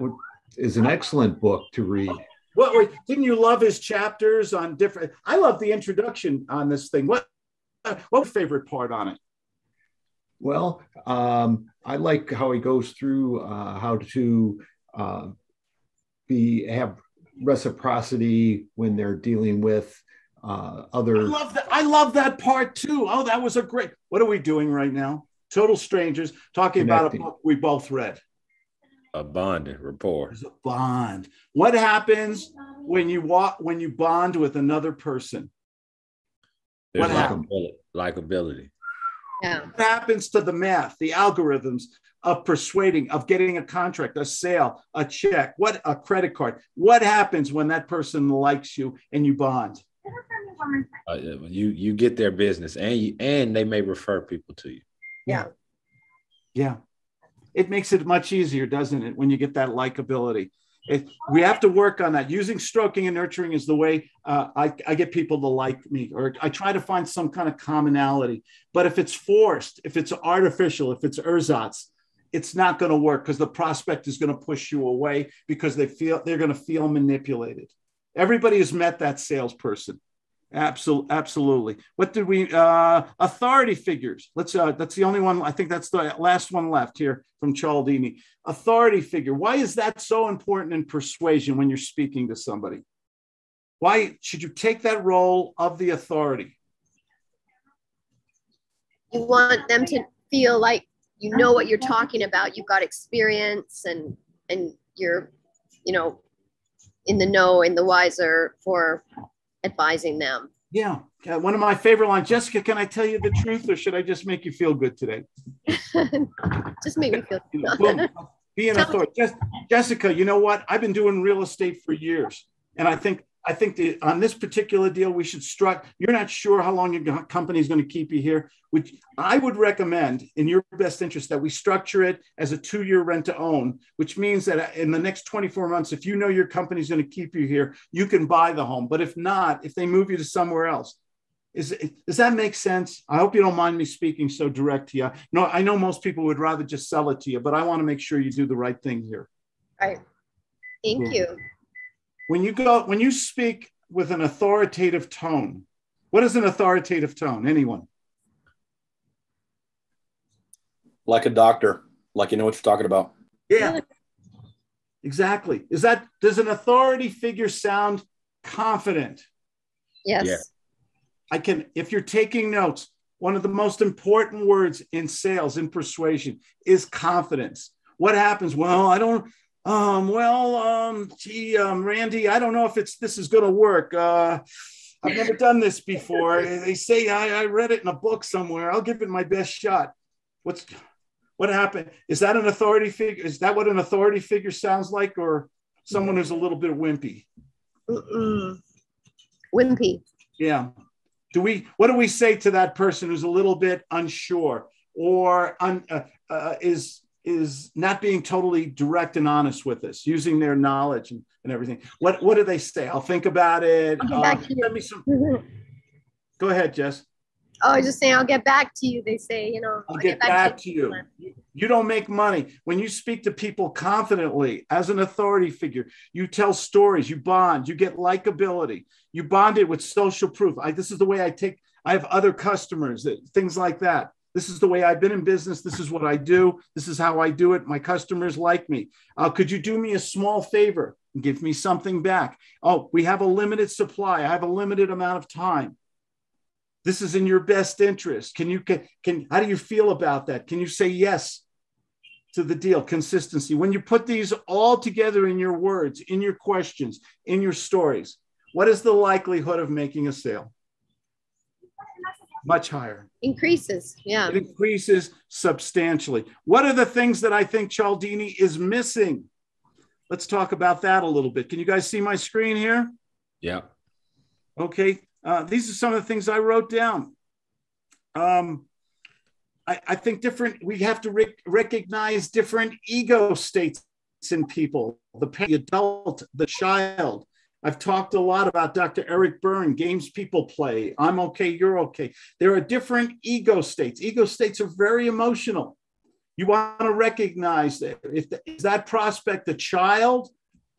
is an excellent book to read. What didn't you love his chapters on different? I love the introduction on this thing. What what was favorite part on it? Well, um, I like how he goes through uh, how to uh, be have reciprocity when they're dealing with uh, I other. love that. I love that part too. Oh, that was a great. What are we doing right now? Total strangers talking about a book we both read. A bonding rapport. There's a bond. What happens when you walk when you bond with another person? There's What likability. likability. Yeah. What happens to the math, the algorithms of persuading, of getting a contract, a sale, a check, what a credit card? What happens when that person likes you and you bond? Uh, you you get their business, and you, and they may refer people to you. Yeah. Yeah. It makes it much easier, doesn't it, when you get that likability? It, we have to work on that. Using stroking and nurturing is the way uh, I, I get people to like me, or I try to find some kind of commonality. But if it's forced, if it's artificial, if it's ersatz, it's not going to work because the prospect is going to push you away because they feel they're going to feel manipulated. Everybody has met that salesperson. Absolutely, absolutely. What did we? Uh, authority figures. Let's. Uh, that's the only one. I think that's the last one left here from Cialdini. Authority figure. Why is that so important in persuasion when you're speaking to somebody? Why should you take that role of the authority? You want them to feel like you know what you're talking about. You've got experience and and you're, you know, in the know and the wiser for advising them. Yeah, uh, one of my favorite lines. Jessica, can I tell you the truth, or should I just make you feel good today? Just make me feel good. be an authority. Jes- Jessica, you know what? I've been doing real estate for years, and I think I think the, on this particular deal, we should struck. You're not sure how long your company is going to keep you here, which I would recommend in your best interest that we structure it as a two-year rent to own, which means that uh, in the next 24 months, if you know your company is going to keep you here, you can buy the home. But if not, if they move you to somewhere else, is does that make sense? I hope you don't mind me speaking so direct to you. No, I know most people would rather just sell it to you, but I want to make sure you do the right thing here. Right. Thank Cool. you. When you go, when you speak with an authoritative tone, what is an authoritative tone? Anyone? Like a doctor, like you know what you're talking about. Yeah. Exactly. Is that does an authority figure sound confident? Yes. Yeah. I can, if you're taking notes, one of the most important words in sales, in persuasion, is confidence. What happens? Well, I don't, um, well, um, gee, um, Randy, I don't know if it's this is gonna work. Uh I've never done this before. They say I, I read it in a book somewhere. I'll give it my best shot. What's what happened? Is that an authority figure? Is that what an authority figure sounds like, or someone who's a little bit wimpy? Mm-mm. Wimpy. Yeah. Do we? What do we say to that person who's a little bit unsure or un, uh, uh, is is not being totally direct and honest with us, using their knowledge and, and everything? What What do they say? I'll think about it. I'll get Uh, you. send me some. Go ahead, Jess. Oh, I was just saying, I'll get back to you. They say, you know, I'll get back to you. You don't make money when you speak to people confidently as an authority figure. You tell stories, you bond, you get likability, you bond it with social proof. I, this is the way I take. I have other customers, that, things like that. This is the way I've been in business. This is what I do. This is how I do it. My customers like me. Uh, could you do me a small favor and give me something back? Oh, we have a limited supply. I have a limited amount of time this is in your best interest can you can, can how do you feel about that can you say yes to the deal consistency when you put these all together in your words in your questions in your stories what is the likelihood of making a sale much higher Increases. Yeah. it increases substantially what are the things that i think cialdini is missing let's talk about that a little bit can you guys see my screen here Yeah. Okay, uh, these are some of the things I wrote down. Um, I, I think different. We have to rec- recognize different ego states in people: the, the adult, the child. I've talked a lot about Dr. Eric Berne, games people play. I'm okay, you're okay. There are different ego states. Ego states are very emotional. You want to recognize that if the, is that prospect a child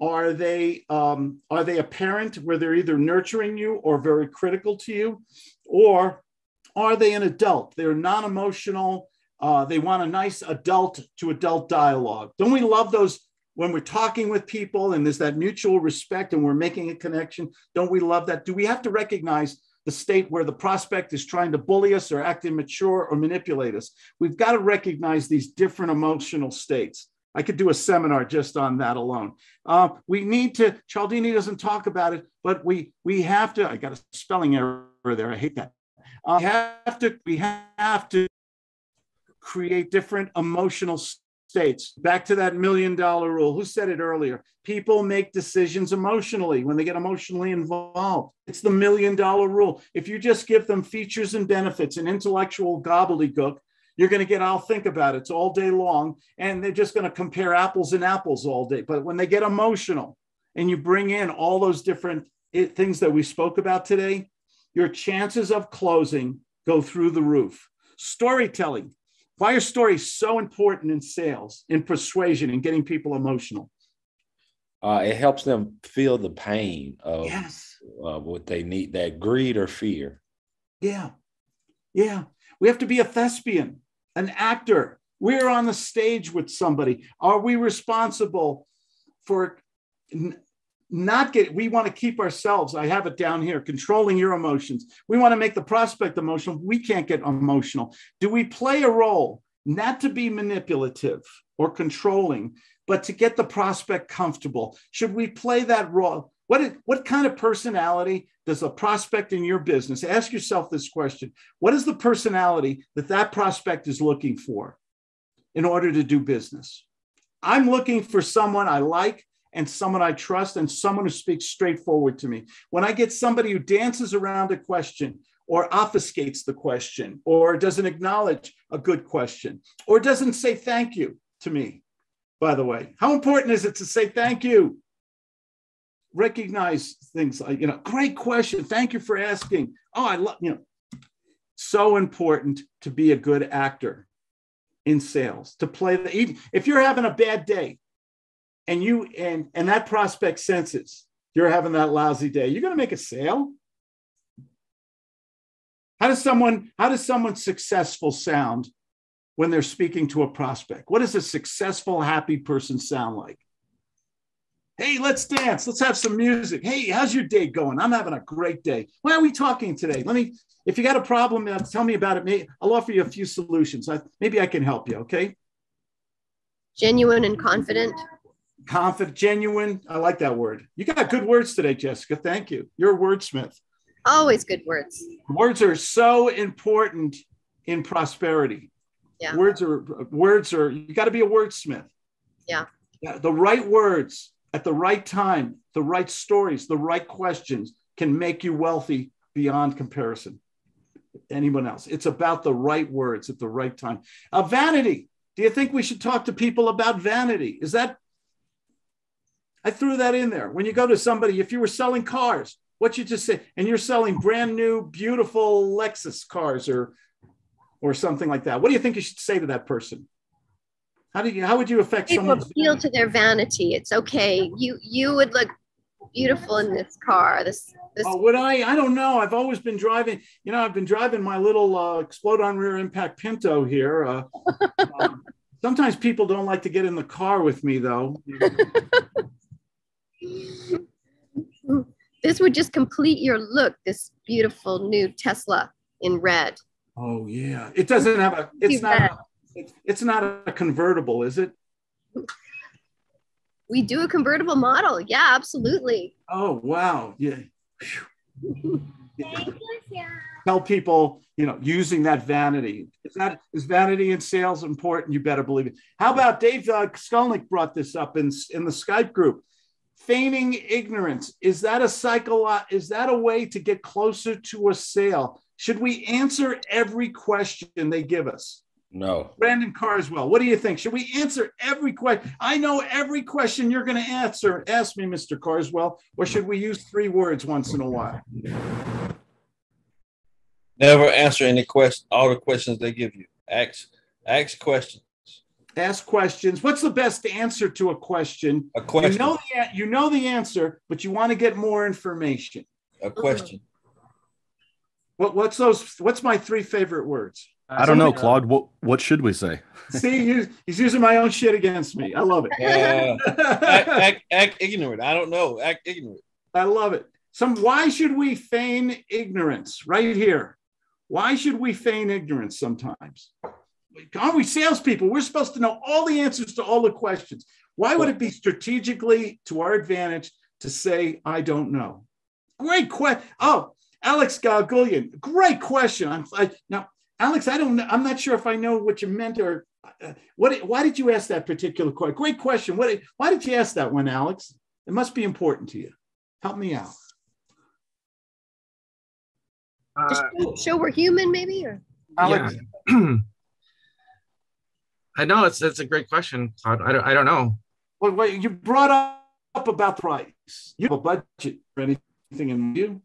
are they um, are they a parent where they're either nurturing you or very critical to you, or are they an adult? They're non-emotional. Uh, they want a nice adult to adult dialogue. Don't we love those when we're talking with people and there's that mutual respect and we're making a connection, don't we love that? Do we have to recognize the state where the prospect is trying to bully us or act immature or manipulate us? We've got to recognize these different emotional states. I could do a seminar just on that alone. Uh, we need to, Cialdini doesn't talk about it, but we we have to, I got a spelling error there. I hate that. Uh, we have to, we have to create different emotional states. Back to that million dollar rule. Who said it earlier? People make decisions emotionally when they get emotionally involved. It's the million dollar rule. If you just give them features and benefits and intellectual gobbledygook, you're going to get, I'll think about it. All day long. And they're just going to compare apples and apples all day. But when they get emotional and you bring in all those different eh, things that we spoke about today, your chances of closing go through the roof. Storytelling. Why are stories so important in sales, in persuasion, in getting people emotional? Uh, it helps them feel the pain of yes. uh, what they need, that greed or fear. Yeah. Yeah. We have to be a thespian, an actor. We're on the stage with somebody. Are we responsible for not get we want to keep ourselves i have it down here controlling your emotions. We want to make the prospect emotional. We can't get emotional. Do we play a role not to be manipulative or controlling but to get the prospect comfortable? Should we play that role? What, what kind of personality does a prospect in your business ask yourself this question what is the personality that that prospect is looking for in order to do business? I'm looking for someone i like and someone I trust and someone who speaks straightforward to me. When I get somebody who dances around a question or obfuscates the question or doesn't acknowledge a good question or doesn't say thank you to me, by the way, how important is it to say thank you? Recognize things like, you know, great question. Thank you for asking. Oh, I love, you know, so important to be a good actor in sales, to play the, even if you're having a bad day, and you and and that prospect senses you're having that lousy day. You're going to make a sale. How does someone how does someone successful sound when they're speaking to a prospect? What does a successful happy person sound like? Hey let's dance. Let's have some music. Hey how's your day going? I'm having a great day. Why are we talking today? Let me if you got a problem uh, tell me about it. Maybe i'll offer you a few solutions. I, maybe i can help you okay? Genuine and confident confident, genuine. I like that word. You got good words today, Jessica. Thank you. You're a wordsmith. Always good words. Words are so important in prosperity. Yeah. Words are words are you got to be a wordsmith. Yeah. The right words at the right time, the right stories, the right questions can make you wealthy beyond comparison. Anyone else? It's about the right words at the right time. Uh, vanity. Do you think we should talk to people about vanity? Is that I threw that in there. When you go to somebody, if you were selling cars, what you just say, and you're selling brand new, beautiful Lexus cars or or something like that, what do you think you should say to that person? How do you how would you affect People someone? appeal to their vanity. It's okay. You you would look beautiful in this car. This this Oh, would I? I don't know. I've always been driving. You know, I've been driving my little uh, explode on rear impact Pinto here. Uh, um, sometimes people don't like to get in the car with me, though. this would just complete your look. This beautiful new Tesla in red. Oh yeah, it doesn't have a. It's not. A, it's, it's not a convertible, is it? We do a convertible model. Yeah, absolutely. Oh wow, yeah. Tell people, you know, using that vanity. Is that is vanity in sales important? You better believe it. How about Dave uh, Skulnick brought this up in in the Skype group? Feigning ignorance. Is that a cycle is that a way to get closer to a sale? Should we answer every question they give us? No. Brandon carswell what do you think? Should we answer every question i know every question you're going to answer. Ask me mr carswell or should we use three words once in a while? Never answer any question all the questions they give you. Ask ask questions ask questions. What's the best answer to a question? A question. You know the, you know the answer, but you want to get more information. A question. What, what's those? What's my three favorite words? I don't know, Claude. What what should we say? See, he- he's using my own shit against me. I love it. Uh, act, act, act ignorant. I don't know. Act ignorant. I love it. Some why should we feign ignorance right here? Why should we feign ignorance sometimes? Aren't we salespeople? We're supposed to know all the answers to all the questions. Why would it be strategically to our advantage to say, I don't know? Great question. Oh, Alex Galgulian, great question. I'm I, now, Alex, I don't know. I'm not sure if I know what you meant or uh, what. Why did you ask that particular question? Great question. What? Why did you ask that one, Alex? It must be important to you. Help me out. Just show, show we're human, maybe, or Alex, Yeah. I know it's it's a great question, Claude. I don't, I don't know. Well, wait, you brought up about price. You have a budget for anything in you.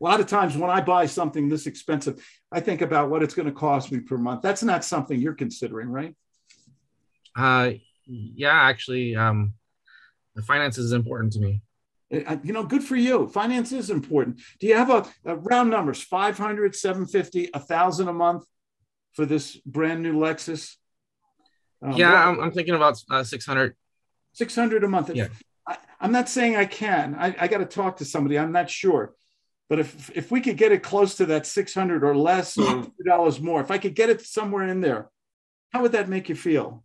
A lot of times when I buy something this expensive, I think about what it's going to cost me per month. That's not something you're considering, right? Uh, yeah, actually, um, the finances is important to me. Uh, You know, good for you. Finance is important. Do you have a, a round numbers 500, 750, 1,000 a month for this brand new Lexus? Um, yeah, I'm, I'm thinking about uh, 600. 600 a month. Yeah. I, I'm not saying I can. I, I got to talk to somebody. I'm not sure. But if if we could get it close to that 600 or less or $2 more, if I could get it somewhere in there, how would that make you feel?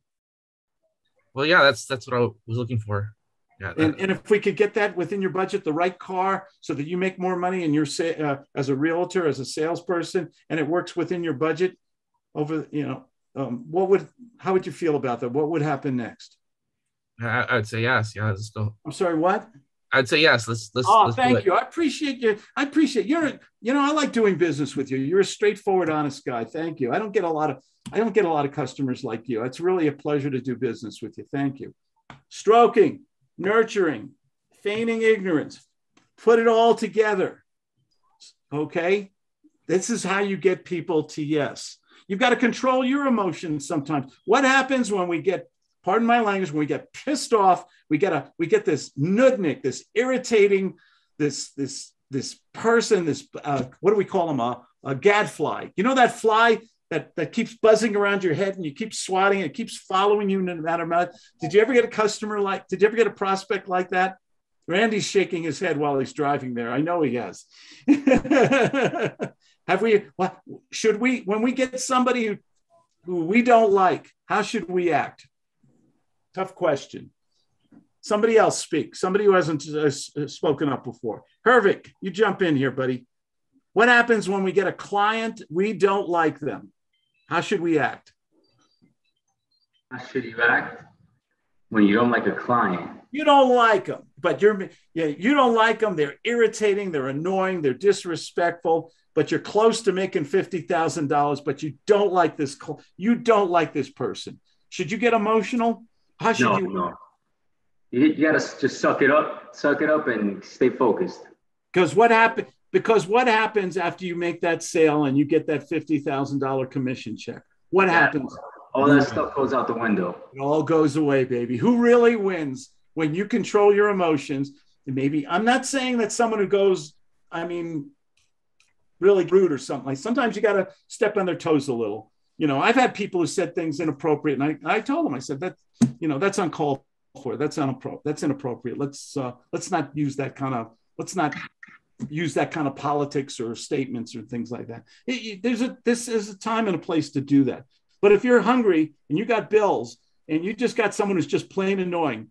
Well, yeah, that's that's what I was looking for. Yeah, that- And, and if we could get that within your budget, the right car, so that you make more money and you're sa- uh, as a realtor, as a salesperson, and it works within your budget, over you know, um, what would how would you feel about that? What would happen next? I, would say yes. Yeah, let's go. I'm sorry, what? I'd say yes. Let's let's. Oh, let's thank you. I appreciate you. I appreciate you're. You know, I like doing business with you. You're a straightforward, honest guy. Thank you. I don't get a lot of. I don't get a lot of customers like you. It's really a pleasure to do business with you. Thank you. Stroking, nurturing, feigning ignorance. Put it all together. Okay. This is how you get people to yes. You've got to control your emotions sometimes. What happens when we get, pardon my language, when we get pissed off, we get a we get this nudnik, this irritating, this this this person, this uh, what do we call them? A, a gadfly. You know that fly that that keeps buzzing around your head and you keep swatting it, keeps following you no matter what. Did you ever get a customer like? Did you ever get a prospect like that? Randy's shaking his head while he's driving there. I know he has. Have we? What should we? When we get somebody who, who we don't like, how should we act? Tough question. Somebody else speak. Somebody who hasn't uh, uh, spoken up before. Hervik, you jump in here, buddy. What happens when we get a client we don't like them? How should we act? How should you act when you don't like a client? You don't like them, but you're yeah, you don't like them. They're irritating, they're annoying, they're disrespectful, but you're close to making fifty thousand dollars, but you don't like this. You don't like this person. Should you get emotional? How should No, you? no. You, you gotta just suck it up, suck it up, and stay focused. Because what happened? Because what happens after you make that sale and you get that fifty thousand dollar commission check? What happens? All that stuff goes out the window. It all goes away, baby. Who really wins when you control your emotions? And maybe I'm not saying that someone who goes, I mean, really rude or something. Like sometimes you got to step on their toes a little. You know, I've had people who said things inappropriate, and I, I told them, I said that, you know, that's uncalled for. That's unappro- That's inappropriate. Let's uh, let's not use that kind of. Let's not use that kind of politics or statements or things like that. It- you- there's a this is a time and a place to do that. But if you're hungry and you got bills and you just got someone who's just plain annoying,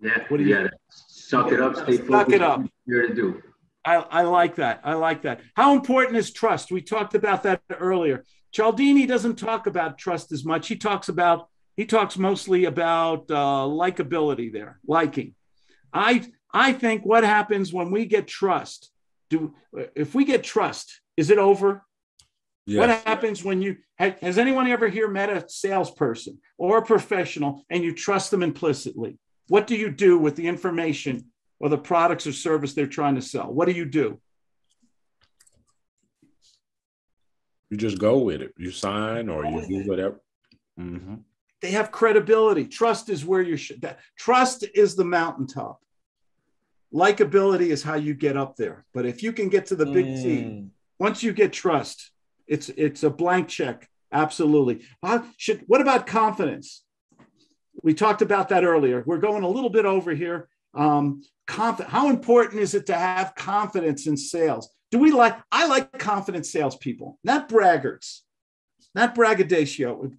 Yeah, What do you gotta suck it up, stay Suck focused. it up. do what You're here to do. I, I like that. I like that. How important is trust? We talked about that earlier. Cialdini doesn't talk about trust as much. He talks about he talks mostly about uh, likability there, liking. I I think what happens when we get trust. Do if we get trust, is it over? What happens when you has anyone ever here met a salesperson or a professional and you trust them implicitly? What do you do with the information or the products or service they're trying to sell? What do you do? You just go with it. You sign or you do whatever. hmm They have credibility. Trust is where you should. That, trust is the mountaintop. likability is how you get up there. But if you can get to the big Mm. T, once you get trust, it's it's a blank check. Absolutely. Should what about confidence? We talked about that earlier. We're going a little bit over here. Um, conf- how important is it to have confidence in sales? Do we like? I like confident salespeople, not braggarts, not braggadocio.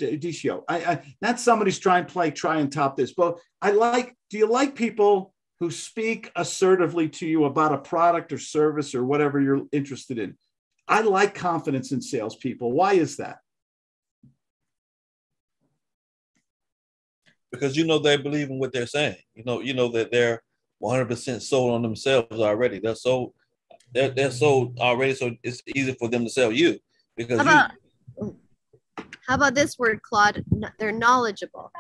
I, I, not somebody's trying to play, try and top this. But I like. Do you like people who speak assertively to you about a product or service or whatever you're interested in? I like confidence in salespeople. Why is that? because you know they believe in what they're saying. You know, you know that they're 100% sold on themselves already. They're so They're, they're sold already, so it's easy for them to sell you because How you, about how about this word, Claude? They're knowledgeable.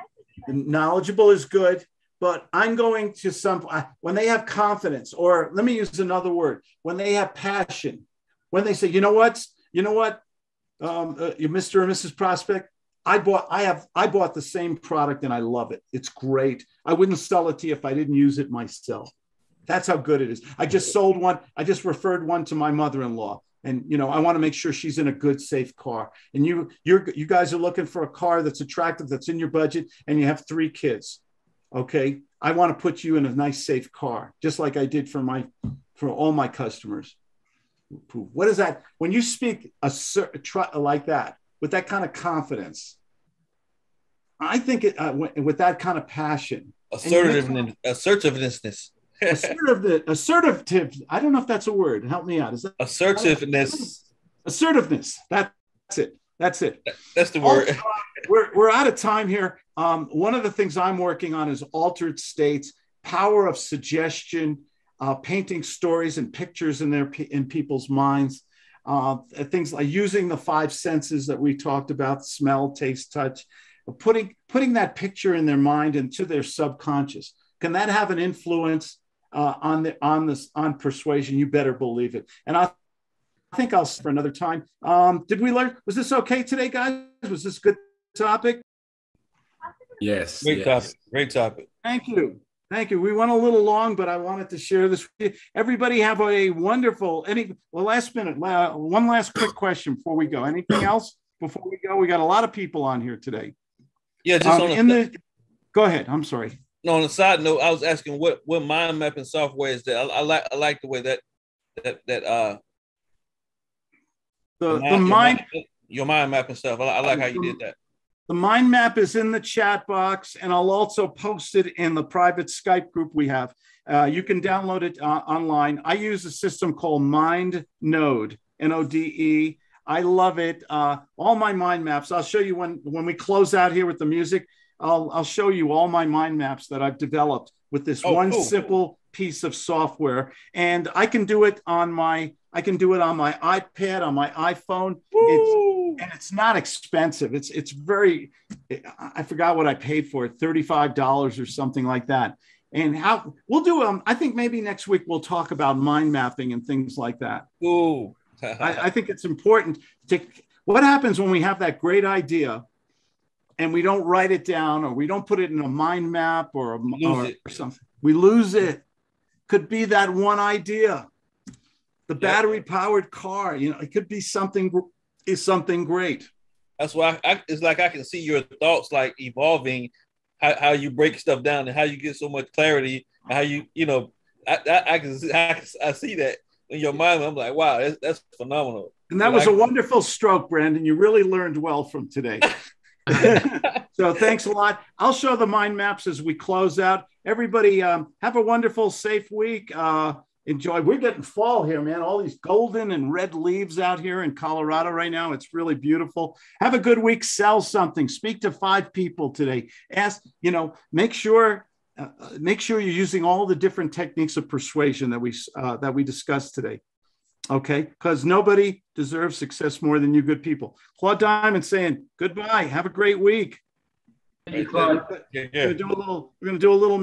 knowledgeable is good but i'm going to some when they have confidence or let me use another word when they have passion when they say you know what? You know what? Um, uh, mr and mrs prospect i bought i have i bought the same product and i love it. It's great. I wouldn't sell it to you if i didn't use it myself. That's how good it is. I just sold one i just referred one to my mother-in-law. And you know i want to make sure she's in a good safe car. And you you're you guys are looking for a car that's attractive that's in your budget and you have three kids okay? I want to put you in a nice safe car just like i did for my for all my customers what is that? When you speak a try, like that with that kind of confidence i think it uh, with that kind of passion. Assertiveness, assertiveness, assertive assertive i don't know if that's a word. Help me out. Is that assertiveness. assertiveness. That's it. That's it. That's the word. Also, we're, we're out of time here. Um, one of the things I'm working on is altered states, power of suggestion, uh, painting stories and pictures in their in people's minds. Uh, things like using the five senses that we talked about: smell, taste, touch. Putting putting that picture in their mind into their subconscious. Can that have an influence uh, on the on this on persuasion? You better believe it. And I I think I'll for another time. Um, did we learn? Was this okay today, guys? Was this a good topic? Yes. Great yes. topic. Great topic. Thank you. Thank you. We went a little long, but I wanted to share this with you. Everybody have a wonderful, any, well, last minute, la- one last quick question before we go. Anything else before we go? We got a lot of people on here today. Yeah, just Um, on in the, the, go ahead. I'm sorry. no, on a side note, I was asking what what mind mapping software is that? I, I like I like the way that that that uh The, your the mind, your mind mapping stuff. I, I like how you did that. The mind map is in the chat box, and I'll also post it in the private Skype group we have. Uh, you can download it uh, online. I use a system called Mind Node, N O D E. I love it. Uh, all my mind maps. I'll show you when when we close out here with the music. I'll I'll show you all my mind maps that I've developed with this Oh, one cool. simple piece of software, and I can do it on my I can do it on my iPad, on my iPhone. It's, and it's not expensive. It's it's very. I forgot what I paid for it, thirty five dollars or something like that. And how we'll do um. I think maybe next week we'll talk about mind mapping and things like that. Ooh. I, I think it's important to. What happens when we have that great idea, and we don't write it down, or we don't put it in a mind map, or, a, Lose or something? We lose it. Could be that one idea, the battery powered car. You know, it could be something. Is something great. That's why I, I, it's like I can see your thoughts like evolving, how, how you break stuff down and how you get so much clarity, and how you you know I I, I can see- I, I see that in your mind. I'm like, wow, that's, that's phenomenal. And that was a wonderful stroke, Brandon. You really learned well from today. so thanks a lot. I'll show the mind maps as we close out. Everybody, um, have a wonderful, safe week. Uh, enjoy. We're getting fall here, man. All these golden and red leaves out here in Colorado right now. It's really beautiful. Have a good week. Sell something. Speak to five people today. Ask, you know, make sure. Uh, make sure you're using all the different techniques of persuasion that we uh, that we discussed today okay? Because nobody deserves success more than you good people. Claude Diamond saying goodbye. Have a great week. Hey, Claude. Yeah, We're gonna do a little. We're gonna do a little.